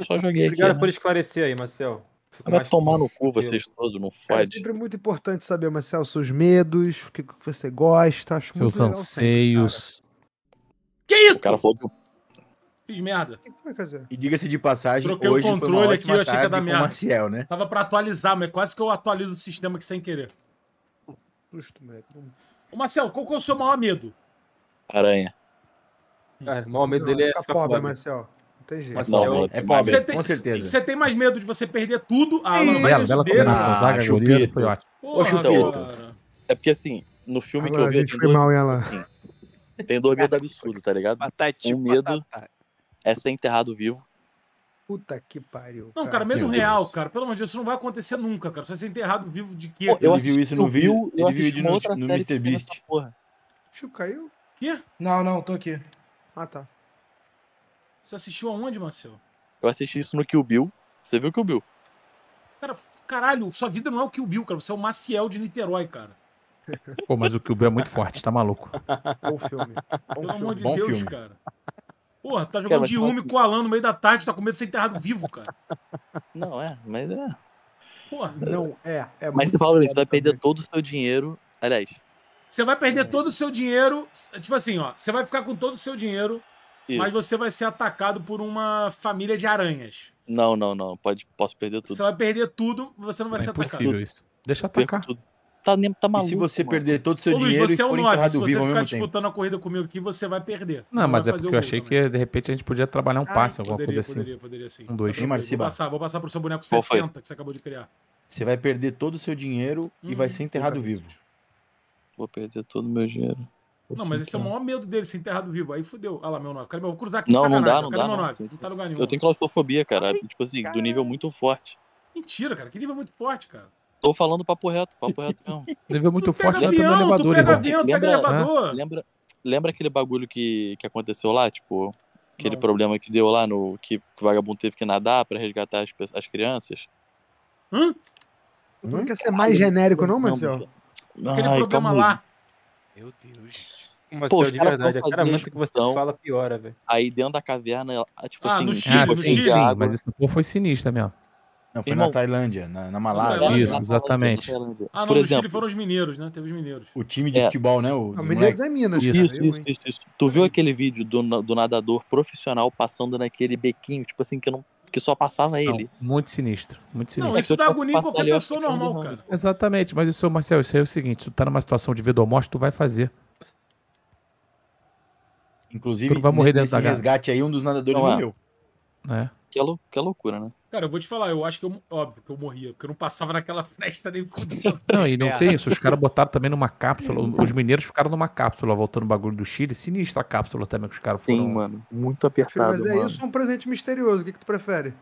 Só joguei aqui. Obrigado né? por esclarecer aí, Marcel. Vai mais tomar no cu vocês todos, não É fode. sempre muito importante saber, Marcel, seus medos, o que que você gosta. Acho Seus muito legal sempre, anseios. Que isso? O cara falou que eu Fiz merda. O que que foi, Cazé? E diga-se de passagem, Troquei o hoje foi controle uma aqui, eu achei que ia dar merda. o Maciel, né? Tava pra atualizar, mas quase que eu atualizo o sistema aqui sem querer. Justo, moleque. Não- Ô, Marcel, qual que é o seu maior medo? aranha. Cara, o maior medo Não, dele é fica ficar pobre, pobre. Marcel. Não tem jeito. Não, É pobre, Você tem, com certeza. você tem mais medo de você perder tudo? Ah, não, Bela, mas bela dele. combinação. Ah, Zaga, foi ótimo. Porra, Chupito. É porque assim, no filme que Olha lá, eu a vi, gente tem foi dois, mal, hein, assim, tem dois medos absurdos, tá ligado? Batatinha, Um medo- batata. É ser enterrado vivo. Puta que pariu. Não, cara, medo Meu real, Deus. cara. Pelo amor de Deus, isso não vai acontecer nunca, cara. Você vai ser enterrado vivo de quê? Pô, Ele eu viu isso no Bill, ele eu viu assisti vídeo no- no Mr. Beast. Chico caiu? Quê? Não, não, tô aqui. Ah, tá. Você assistiu aonde, Marcel? Eu assisti isso no Kill Bill. Você viu o Kill Bill? Cara, caralho, sua vida não é o Kill Bill, cara. Você é o Maciel de Niterói, cara. Pô, mas o Kilby é muito forte, tá maluco. Bom filme. Bom Pelo amor filme. de bom Deus, filme. cara. Porra, tá Cara, jogando mas de Ume com o Alan no meio da tarde, tá com medo de ser enterrado vivo, cara. Não, é, mas é. Porra. Não, é. é Mas você fala isso, você vai perder também. todo o seu dinheiro. Aliás, Você vai perder todo o seu dinheiro. Tipo assim, ó. Você vai ficar com todo o seu dinheiro, isso. mas você vai ser atacado por uma família de aranhas. Não, não, não. Pode, posso perder tudo. Você vai perder tudo, você não vai É ser atacado. impossível isso. Deixa Perco atacar. tudo. Tá, nem- tá E maluco. se você mano. perder todo o seu Ô, Luiz, dinheiro você é e o for 9. Se enterrado você ficar disputando a corrida comigo aqui, você vai perder. Não, mas vai é porque eu achei também. que de repente a gente podia trabalhar um passe, alguma Poderia, coisa assim. poderia, poderia sim. Um dois. Hein? Vou passar, vou passar pro seu boneco Qual foi? 60 que você acabou de criar. Você vai perder todo o seu dinheiro e Hum, vai ser enterrado vivo. Vou perder todo o meu dinheiro. Vou Não, mas esse é o maior medo dele, ser enterrado vivo. Aí fudeu. Olha lá, meu 9. Cadê meu? Vou cruzar aqui de Não, não sacanagem, dá, não Cadê dá, meu não. 9? Não tá lugar nenhum. Eu tenho claustrofobia, cara. Tipo assim, do nível muito forte. Mentira, cara. Que nível muito forte, cara. Tô falando papo reto, papo reto mesmo. Nível muito tu forte, também avião, tu elevador, pega irmão. avião, tu pega Lembra- elevador. Lembra, lembra aquele bagulho que, que aconteceu lá? Tipo, aquele Não. problema que deu lá no. Que, que o vagabundo teve que nadar pra resgatar as, as crianças? Hã? Não quer ser mais genérico, não, Não, Marcel? Aquele Ai, problema lá. Meu Deus, Pô, de verdade, a cada muito que você excursão. fala, piora, velho. Aí dentro da caverna, ah, tipo Ah, assim, no um Chile, Ah, no Chile. água. mas isso foi sinistra mesmo. Não, foi Irmão. na Tailândia, na, na Tailândia. Malásia. Isso, exatamente. Ah, não, Por no exemplo, Chile foram os mineiros, né? Teve os mineiros. O time de É. futebol, né? O, Não, Mineiros é Minas, Isso, cara. Isso, Eu, isso, hein? isso, isso. Tu viu aquele vídeo do, na- do nadador profissional passando naquele bequinho, tipo assim, que, não, que só passava Não, ele? muito sinistro, muito Não, sinistro. É isso dá agonia em qualquer pessoa normal, cara. Exatamente, mas isso, Marcel, isso aí é o seguinte, se tu tá numa situação de vida ou morte, tu vai fazer. Inclusive, Tu vai morrer dentro nesse da garra. resgate aí, um dos nadadores Não é. morreu. Né? Que é, lou- que é loucura, né? Cara, eu vou te falar, eu acho que eu. Óbvio que eu morria, porque eu não passava naquela fresta nem fudendo. Não, e não É. tem isso. Os caras botaram também numa cápsula. Os mineiros ficaram numa cápsula voltando o bagulho do Chile. Sinistra a cápsula também que os caras foram. Sim, mano. Muito apertado, mas é mano. isso ou um presente misterioso? O que, que tu prefere?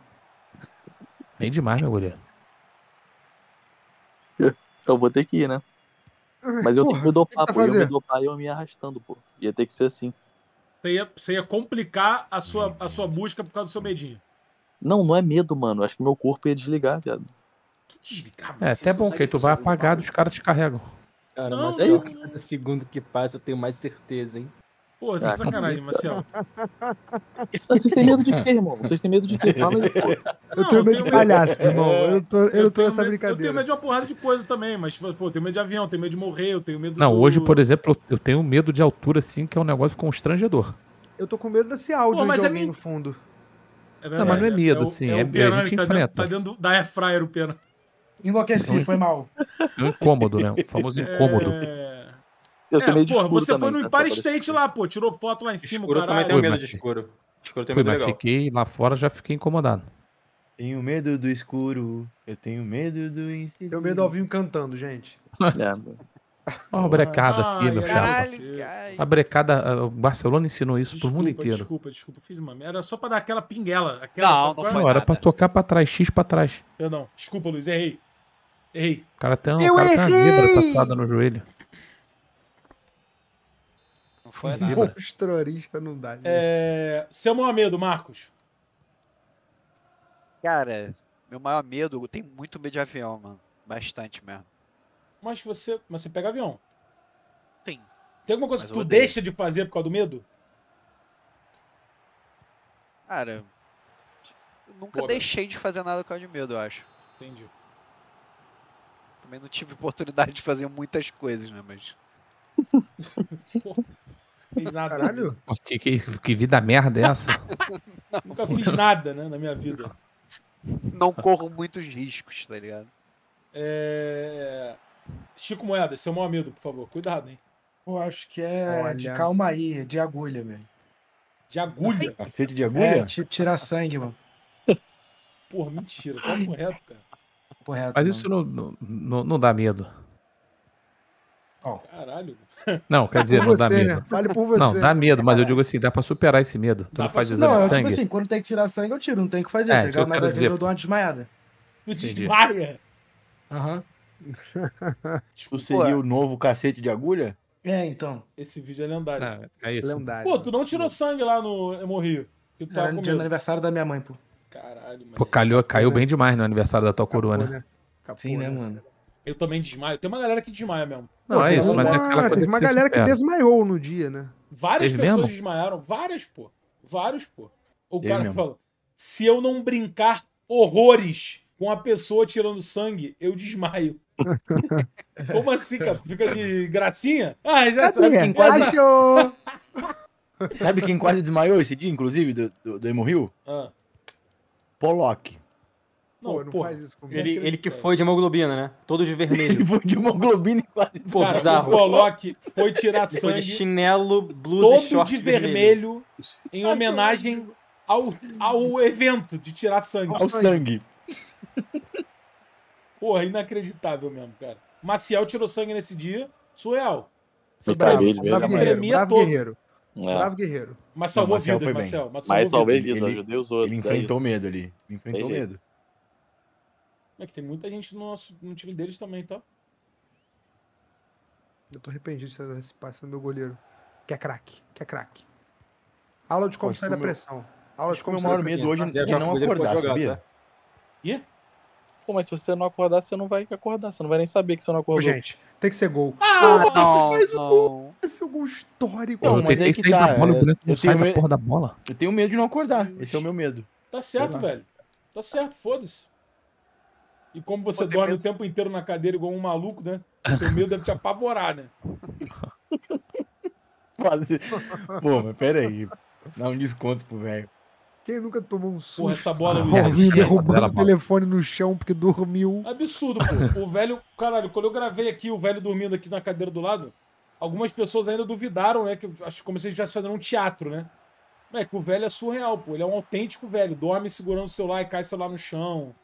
Bem demais, meu goleiro. Eu vou ter que ir, né? Mas eu tenho que me que dopar, tá pô. Eu me dopar e eu me arrastando, pô. Ia ter que ser assim. Você ia, você ia complicar a sua, a sua busca por causa do seu medinho. Não, não é medo, mano. Acho que meu corpo ia desligar, viado. Que desligar, É, você até bom, que aí tu vai apagado e os caras te carregam. Cara, Não, Marcel, é isso. cada segundo que passa eu tenho mais certeza, hein? Pô, sem Ah, sacanagem, Marcel. Vocês têm medo de quê, irmão? Vocês têm medo de quê? Fala aí, pô. Eu tenho medo de palhaço, irmão. Eu não tô, eu não tô tenho nessa medo- Eu tenho brincadeira. medo de uma porrada de coisa também, mas, pô, eu tenho medo de avião, tenho medo de morrer, eu tenho medo Não, do- hoje, por exemplo, eu tenho medo de altura, assim, que é um negócio constrangedor. Eu tô com medo desse áudio Pô, mas de é alguém men- no fundo. É Não, mas não é medo, o- assim, o é- Pena, a gente tá dentro, enfrenta. tá dentro da air fryer o pena. Enlouqueci, foi mal. É um incômodo, né? O famoso incômodo. É... Eu É, de porra, escuro você também, foi no tá? Empire State lá, pô, tirou foto lá em cima, o Escuro eu também caralho. tenho medo de escuro. Escuro eu tenho Fui, medo mas legal. fiquei lá fora, já fiquei incomodado. Tenho medo do escuro. Eu tenho medo do inseguro. Tenho medo do Alvinho cantando, gente. É, Ó, a brecada aqui, Ai, meu ai. A brecada, ah, o Barcelona ensinou isso pro mundo Desculpa, inteiro. desculpa, desculpa, fiz uma merda. Era só pra dar aquela pinguela. Aquela, Não, não Não, era nada. pra tocar pra trás, X pra trás. Perdão, desculpa, Luiz, errei. Errei. O cara tem, Eu o cara tem uma zebra tatuada no joelho. Não foi nada. Monstrorista não dá. É... Seu maior medo, Marcos. Cara, meu maior medo, eu tenho muito medo de avião, mano. Bastante mesmo. Mas você, mas você pega avião. Sim. Tem alguma coisa Mas que tu odeio. deixa de fazer por causa do medo? Cara, eu nunca Pô, deixei de fazer nada por causa de medo, eu acho. Entendi. Também não tive oportunidade de fazer muitas coisas, né? Mas. Fiz nada. Caralho. Que, que, que vida merda é essa? Nunca fiz nada, né, na minha vida. Não corro muitos riscos, tá ligado? É... Chico Moeda, seu maior medo, por favor. Cuidado, hein? Eu acho que é Olha. de calma aí, de agulha, velho. De agulha. Cacete de É, agulha? ti- tirar sangue, mano. Porra, mentira. Tá correto, cara. Correto. Mas isso não, não, não, não dá medo. Caralho. Não, quer dizer, não dá você, medo. né? Fale por você. Não, dá medo, mas eu digo assim, dá pra superar esse medo. Tu Dá não faz su- exame Não, de sangue? tipo assim, quando tem que tirar sangue, eu tiro, não tem o que fazer, É, tá isso eu ligado? Mas às vezes eu dou uma desmaiada. Tu desmaia. Aham. Tu seria o novo cacete de agulha? É, então. Esse vídeo é lendário. Não, é isso. Lendário. Pô, tu não tirou sangue lá no Hemorrio. Que tu Era no dia do aniversário da minha mãe, pô. Caralho, mano. Pô, calhou, caiu né? bem demais no aniversário da tua coroa, Capô, né? Capô, Sim, né, mano? Eu também desmaio. Tem uma galera que desmaia mesmo. Não, é Teve isso, mas é uma- aquela coisa Teve que uma você galera que desmaiou no dia, né? Várias Teve pessoas mesmo? desmaiaram. Várias, pô. Vários, pô. O cara mesmo. falou: se eu não brincar horrores com a pessoa tirando sangue, eu desmaio. Como assim, cara? Fica de gracinha? Ah, já Cadê? quem quase-! Sabe quem quase desmaiou esse dia, inclusive, do, do, do Emo Rio? Ah, Pollock. não, Pô, não porra. faz isso comigo. Ele, ele que foi de hemoglobina, né? Todo de Ele vermelho. foi de hemoglobina e quase Pô, Cara, o. Pollock foi tirar Ele foi de sangue chinelo, blusa e todo short de vermelho em homenagem ao, ao evento de tirar sangue. ao sangue. Porra, inacreditável mesmo, cara. Maciel tirou sangue nesse dia. Surreal. Se, de se. Bravo guerreiro, bravo todo. guerreiro. É. Bravo guerreiro. Mas salvou Não, Marcel vidas. Marcel. Mas Mas salvou salvei vidas. vida, Ele- ajudei os outros. Ele é enfrentou medo ali. Ele enfrentou Tem jeito. medo. É que tem muita gente no, nosso, no time deles também, tá? Eu tô arrependido de fazer esse passe no meu goleiro. Que é craque, que é craque. Aula de como sair da o meu- pressão. Aula de Acho que o como meu sair maior da medo pressão. hoje é jogar não acordar, sabia? tá? Ih? Pô, mas se você não acordar, você não vai acordar. Você não vai nem saber que você não Pô, acordou. gente, tem que ser gol. Ah, Ah, Não, faz o gol. não. Esse é o gol histórico. Eu Não, mas tentei aí que sair tá, da bola, é, o boneco não eu sai tenho da medo- porra da bola. Eu tenho medo de não acordar. Esse é o meu medo. Tá certo, velho. Tá certo, foda-se. E como você Pô, tem dorme medo- o tempo inteiro na cadeira igual um maluco, né? Seu medo deve te apavorar, né? Pô, mas pera aí. Dá um desconto pro velho. Quem nunca tomou um Porra, susto? essa bola, Luiz. É derrubando Bela o telefone no chão porque dormiu. Absurdo, pô. O velho, caralho, quando eu gravei aqui, o velho dormindo aqui na cadeira do lado, algumas pessoas ainda duvidaram, né? Que acho como se a gente estivesse fazendo um teatro, né? É que o velho é surreal, pô. Ele é um autêntico velho. Dorme segurando o celular e cai o celular no chão.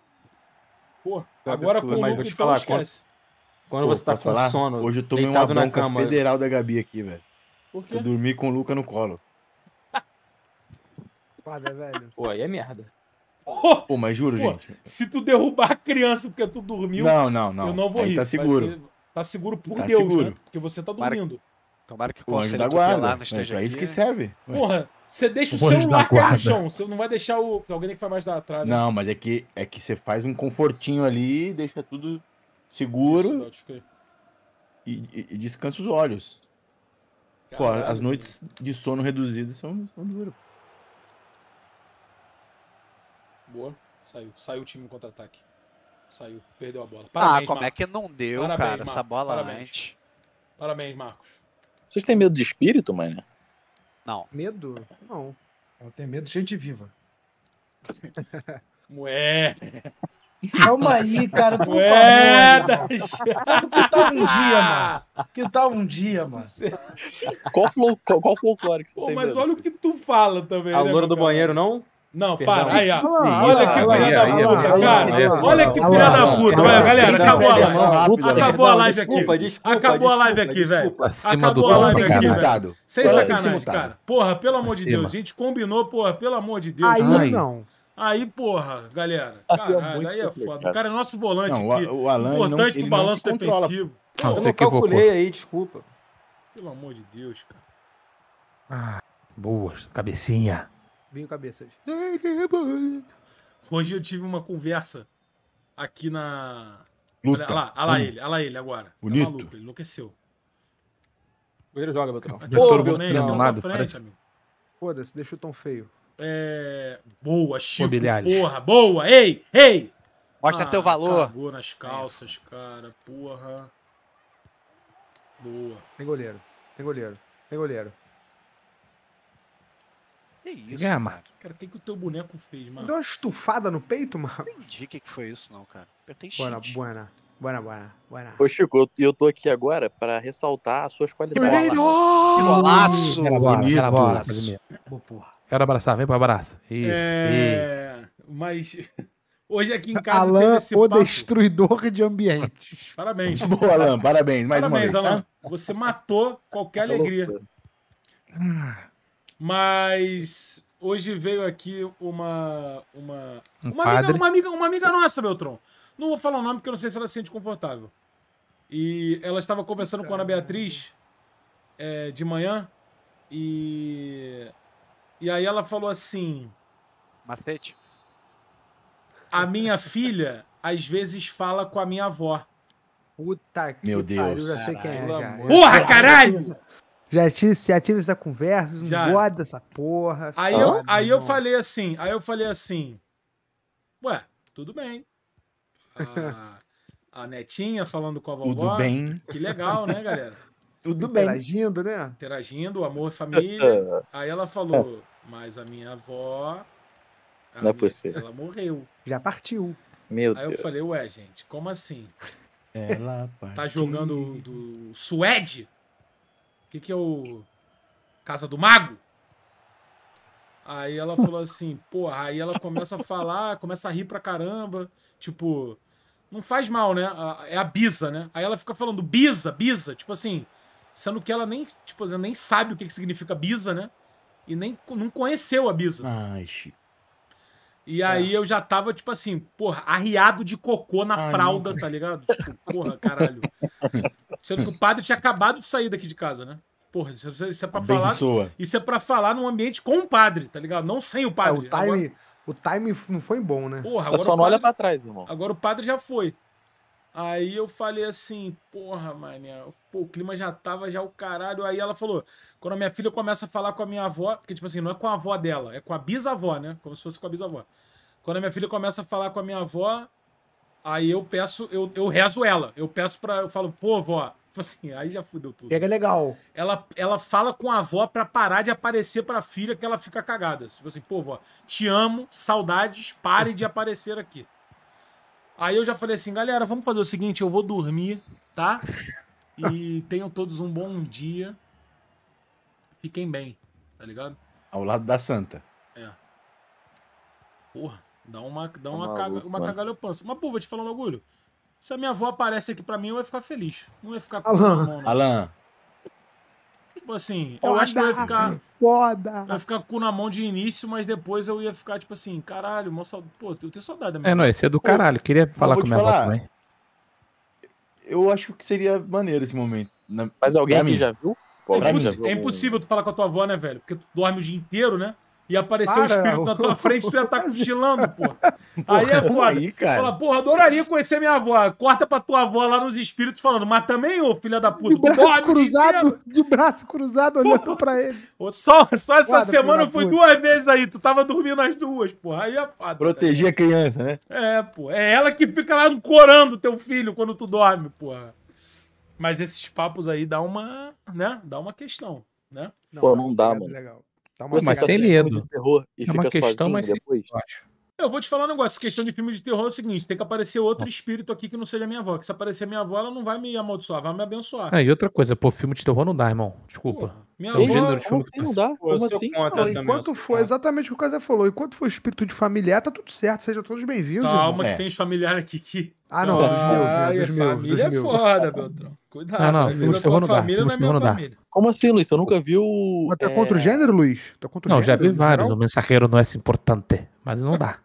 Pô, agora com o te então falar, esquece. Quando Pô, você tá com falar? sono, Hoje eu tomei uma bronca cama, federal da Gabi aqui, velho. Por quê? Eu dormi com o Luca no colo. Foda, velho. pô, aí é merda. Pô, Pô, mas juro, Pô, gente. se tu derrubar a criança porque tu dormiu, Não, não, não. eu não vou Aí rir. tá Vai seguro. ser- Tá seguro por Tá Deus, seguro. né? Porque você tá Para- dormindo. Tomara que o anjo da guarda. É pra isso que serve. Porra, você deixa o O celular cair no chão. Você não vai deixar o. Alguém que faz mais da trave. Não, mas é que, é que você faz um confortinho ali, deixa tudo Isso, seguro aí. e, e- e descansa os olhos. Pô, Caralho, as noites de sono reduzidas são, são duras. Boa. Saiu. Saiu o time no contra-ataque. Saiu. Perdeu a bola. Ah, Parabéns, como é Marcos. que não deu, Parabéns, cara, essa Marcos, bola parabéns. antes? Parabéns, Marcos. Vocês têm medo de espírito, mano? Não. Medo? Não. Eu tenho medo de gente viva. Moé. Calma aí, cara, por Moedas. favor. irmão. Que tal um dia, mano? Que tal um dia, mano? Qual, flo- qual, qual folclore que você Pô, tem mas medo? olha o que tu fala também. A né, loura do cara? banheiro, não? Não, Perdão. para. Aí, ó. Olha que filha da puta, cara. olha que filha da puta. Olha, galera, acabou a live. Acabou a live aqui. Acabou a live aqui, velho. Acabou a live aqui, velho. Sem sacanagem, cara. Porra, pelo amor de. Deus. A gente combinou, porra, pelo amor de Deus. Aí não. Aí, porra, galera. É Caralho, aí é foda. O cara é nosso volante aqui. o, Importante pro balanço defensivo. Não, Eu você não calculei aí, desculpa. Pelo amor de Deus, cara. Ah, boa, cabecinha. Vinho cabeças. Hoje eu tive uma conversa aqui na. Luta. Olha lá, olha lá Hum. ele, olha lá ele agora. Bonito. Tá maluco, ele enlouqueceu. O goleiro joga, Beltrão. Doutor na tua Botrão, frente, parece- amigo. Foda-se, deixa o tom feio. É... Boa, Chico. Mobiliários. Porra, boa. Ei, ei. Mostra Ah, teu valor. Cagou nas calças, cara. Porra. Boa. Tem goleiro. Tem goleiro. Tem goleiro. Que isso, cara? Cara, o que, que o teu boneco fez, mano? Deu uma estufada no peito, mano. Não entendi o que, que foi isso, não, cara. Apertei Buena, shift. buena. Buena, buena, buena. Ô, Chico, eu, eu tô aqui agora pra ressaltar as suas qualidades. Que golaço! Quero bola, bonito. quero bola. Porra. Abraçar, vem pro abraço. Isso. É... Mas hoje aqui em casa teve Alan, esse o papo. destruidor de ambientes. Parabéns. Boa, Alan, parabéns. Mais Parabéns, uma vez. Alan. Você matou qualquer Tá alegria. loucura. Mas hoje veio aqui uma uma Um uma amiga, uma amiga, uma amiga nossa, Beltron. Não vou falar o nome porque eu não sei se ela se sente confortável. E ela estava conversando com a Ana Beatriz é, de manhã e e aí ela falou assim: Macete. a minha filha às vezes fala com a minha avó. Puta que Meu Deus. pariu, já sei quem é já. Porra, caralho! Já tive, já tive essa conversa, não Já. gosto dessa porra. Aí Foda, eu, aí eu falei assim, aí eu falei assim, ué, tudo bem. A, a netinha falando com a vovó. Tudo bem. Que legal, né, galera? Tudo bem. Interagindo, né? Interagindo, amor, família. Aí ela falou, mas a minha avó. a Não é minha- possível. Ela morreu. Já partiu. Meu Aí eu Deus. falei, ué, gente, como assim? Ela Tá partiu. jogando do Suede? O que, que é o. Casa do Mago? Aí ela falou assim, porra, aí ela começa a falar, começa a rir pra caramba. Tipo, não faz mal, né? É a Bisa, né? Aí ela fica falando Bisa, Bisa, tipo assim, sendo que ela nem, tipo, nem sabe o que, que significa Bisa, né? E nem não conheceu a Bisa. Ai, Chico. E aí eu já tava, tipo assim, porra, arriado de cocô na Ai, fralda, tá ligado? Tipo, porra, caralho. Sendo que o padre tinha acabado de sair daqui de casa, né? Porra, isso, isso é pra falar. Abençoa. Isso é pra falar num ambiente com o padre, tá ligado? Não sem o É, padre. o time, o time não foi bom, né? Porra, agora só não olha pra trás, irmão. agora o padre já foi. Aí eu falei assim, porra, mané, pô, o clima já tava já o caralho. Aí ela falou, quando a minha filha começa a falar com a minha avó, porque tipo assim, não é com a avó dela, é com a bisavó, né? Como se fosse com a bisavó. Quando a minha filha começa a falar com a minha avó, aí eu peço, eu, eu rezo ela. Eu peço pra, eu falo, pô, vó, tipo assim, aí já fudeu tudo. Pega legal. Ela, ela fala com a avó pra parar de aparecer pra filha que ela fica cagada. Tipo assim, pô, vó, te amo, saudades, pare de aparecer aqui. Aí eu já falei assim, galera, vamos fazer o seguinte, eu vou dormir, tá? E tenham todos um bom dia. Fiquem bem, tá ligado? Ao lado da Santa. Porra, dá uma, dá uma, Tá caga, maluco, uma mano. cagalhopança. Mas, pô, vou te falar um bagulho. Se a minha avó aparece aqui pra mim, eu ia ficar feliz. Não ia ficar com Alan. a mão. Alan, Tipo assim, eu acho que eu ia ficar. Foda! Eu ia ficar com o cu na mão de início, mas depois eu ia ficar, tipo assim, caralho, mó pô, eu tenho saudade da minha É, não, esse é do caralho. Queria falar com minha avó falar. também. eu acho que seria maneiro esse momento. Na- Mas alguém aqui já viu? É, viu é impossível tu falar com a tua avó, né, velho? Porque tu dorme o dia inteiro, né? E aparecer o Para, espírito na tua ô, frente, tu ia estar cochilando, pô. Aí é foda. Aí, cara. Fala, porra, adoraria conhecer minha avó. Corta pra tua avó lá nos espíritos falando, mas também, ô filha da puta, De tu braço cruzado, de braço cruzado, olhando pra ele. Só, só essa Guarda, semana eu fui duas vezes aí, tu tava dormindo as duas, porra. Aí é foda. Proteger a criança, né? É, pô. É ela que fica lá ancorando teu filho quando tu dorme, porra. Mas esses papos aí dá uma, né? Dá uma questão, né? Pô, não dá, legal, mano. Legal. Dá uma Pô, mas sem medo. de terror e É uma fica questão, mas depois. Eu acho. Eu vou te falar um negócio. Questão de filme de terror é o seguinte: tem que aparecer outro espírito aqui que não seja minha avó. Que se aparecer minha avó, ela não vai me amaldiçoar, vai me abençoar. Ah, e outra coisa, pô, filme de terror não dá, irmão. Desculpa. Porra, minha avó. gêneros de filme assim não dá? Pô, Como assim? Não, também, enquanto for, exatamente o que o Casé falou, enquanto for espírito de familiar, tá tudo certo, sejam todos bem-vindos. Calma, irmão. que É. tem os familiares aqui que. Ah, não, dos meus, né? Dos meus, família dos é meus. foda, Beltrão. Cuidado. Não, não, filme de terror não dá, família não é de minha terror não dá. família. Como assim, Luiz? Você nunca viu. Mas tá é, contra o gênero, Luiz? Tá contra o Não, já gênero, vi no vários. geral? O mensageiro não é importante. Mas não dá.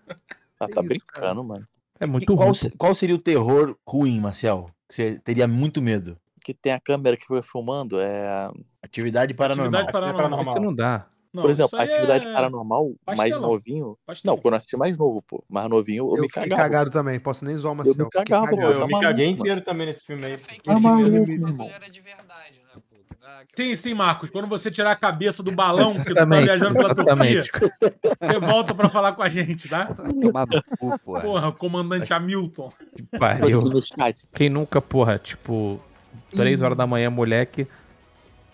Ah, tá brincando, mano. É E muito qual, ruim. qual seria o terror ruim, Marcel? Que você teria muito medo? Que tem a câmera que foi filmando. É... Atividade paranormal. Atividade paranormal. Esse não dá. Não, Por exemplo, atividade é paranormal, mais pastelão. novinho. pastelão. Não, quando eu assisti mais novo, pô. Mais novinho, eu, Eu me fiquei cagava. cagado também, posso nem zoar o Eu me cagava, pô, cagado. Eu tá me maluco, caguei mano. inteiro também nesse filme aí. Esse Tá filme maluco, era de verdade, né, pô? Sim, sim, Marcos. Quando você tirar a cabeça do balão que tu tá viajando pela Turquia, você volta pra falar com a gente, tá? Tomar no cu, porra. Porra, comandante Hamilton. Que pariu. Quem nunca, porra, tipo, 3 horas da manhã, moleque,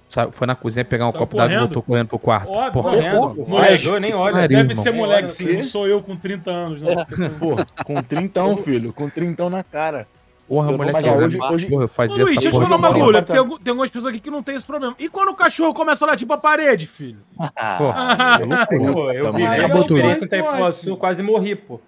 sa- foi na cozinha pegar um Saiu copo d'água e correndo? voltou correndo pro quarto. Óbvio, porra, correndo. Moleque. Olha, nem olha. Deve irmão. ser moleque, sim. Não sou eu com 30 anos, não. Porra, com 30, filho. Com 30 na cara. porra, Eu- moleque. eu- hoje- hoje- porra, eu Ô, fazia Luiz, essa deixa eu te porra. falar um eu bagulho. Tem, tem algumas pessoas aqui que não tem esse problema. E quando o cachorro começa a latir pra parede, filho? Porra, é loucura. Pô, eu vivi Aí essa eu experiência em tô- Itaipuaçu, quase morri, pô.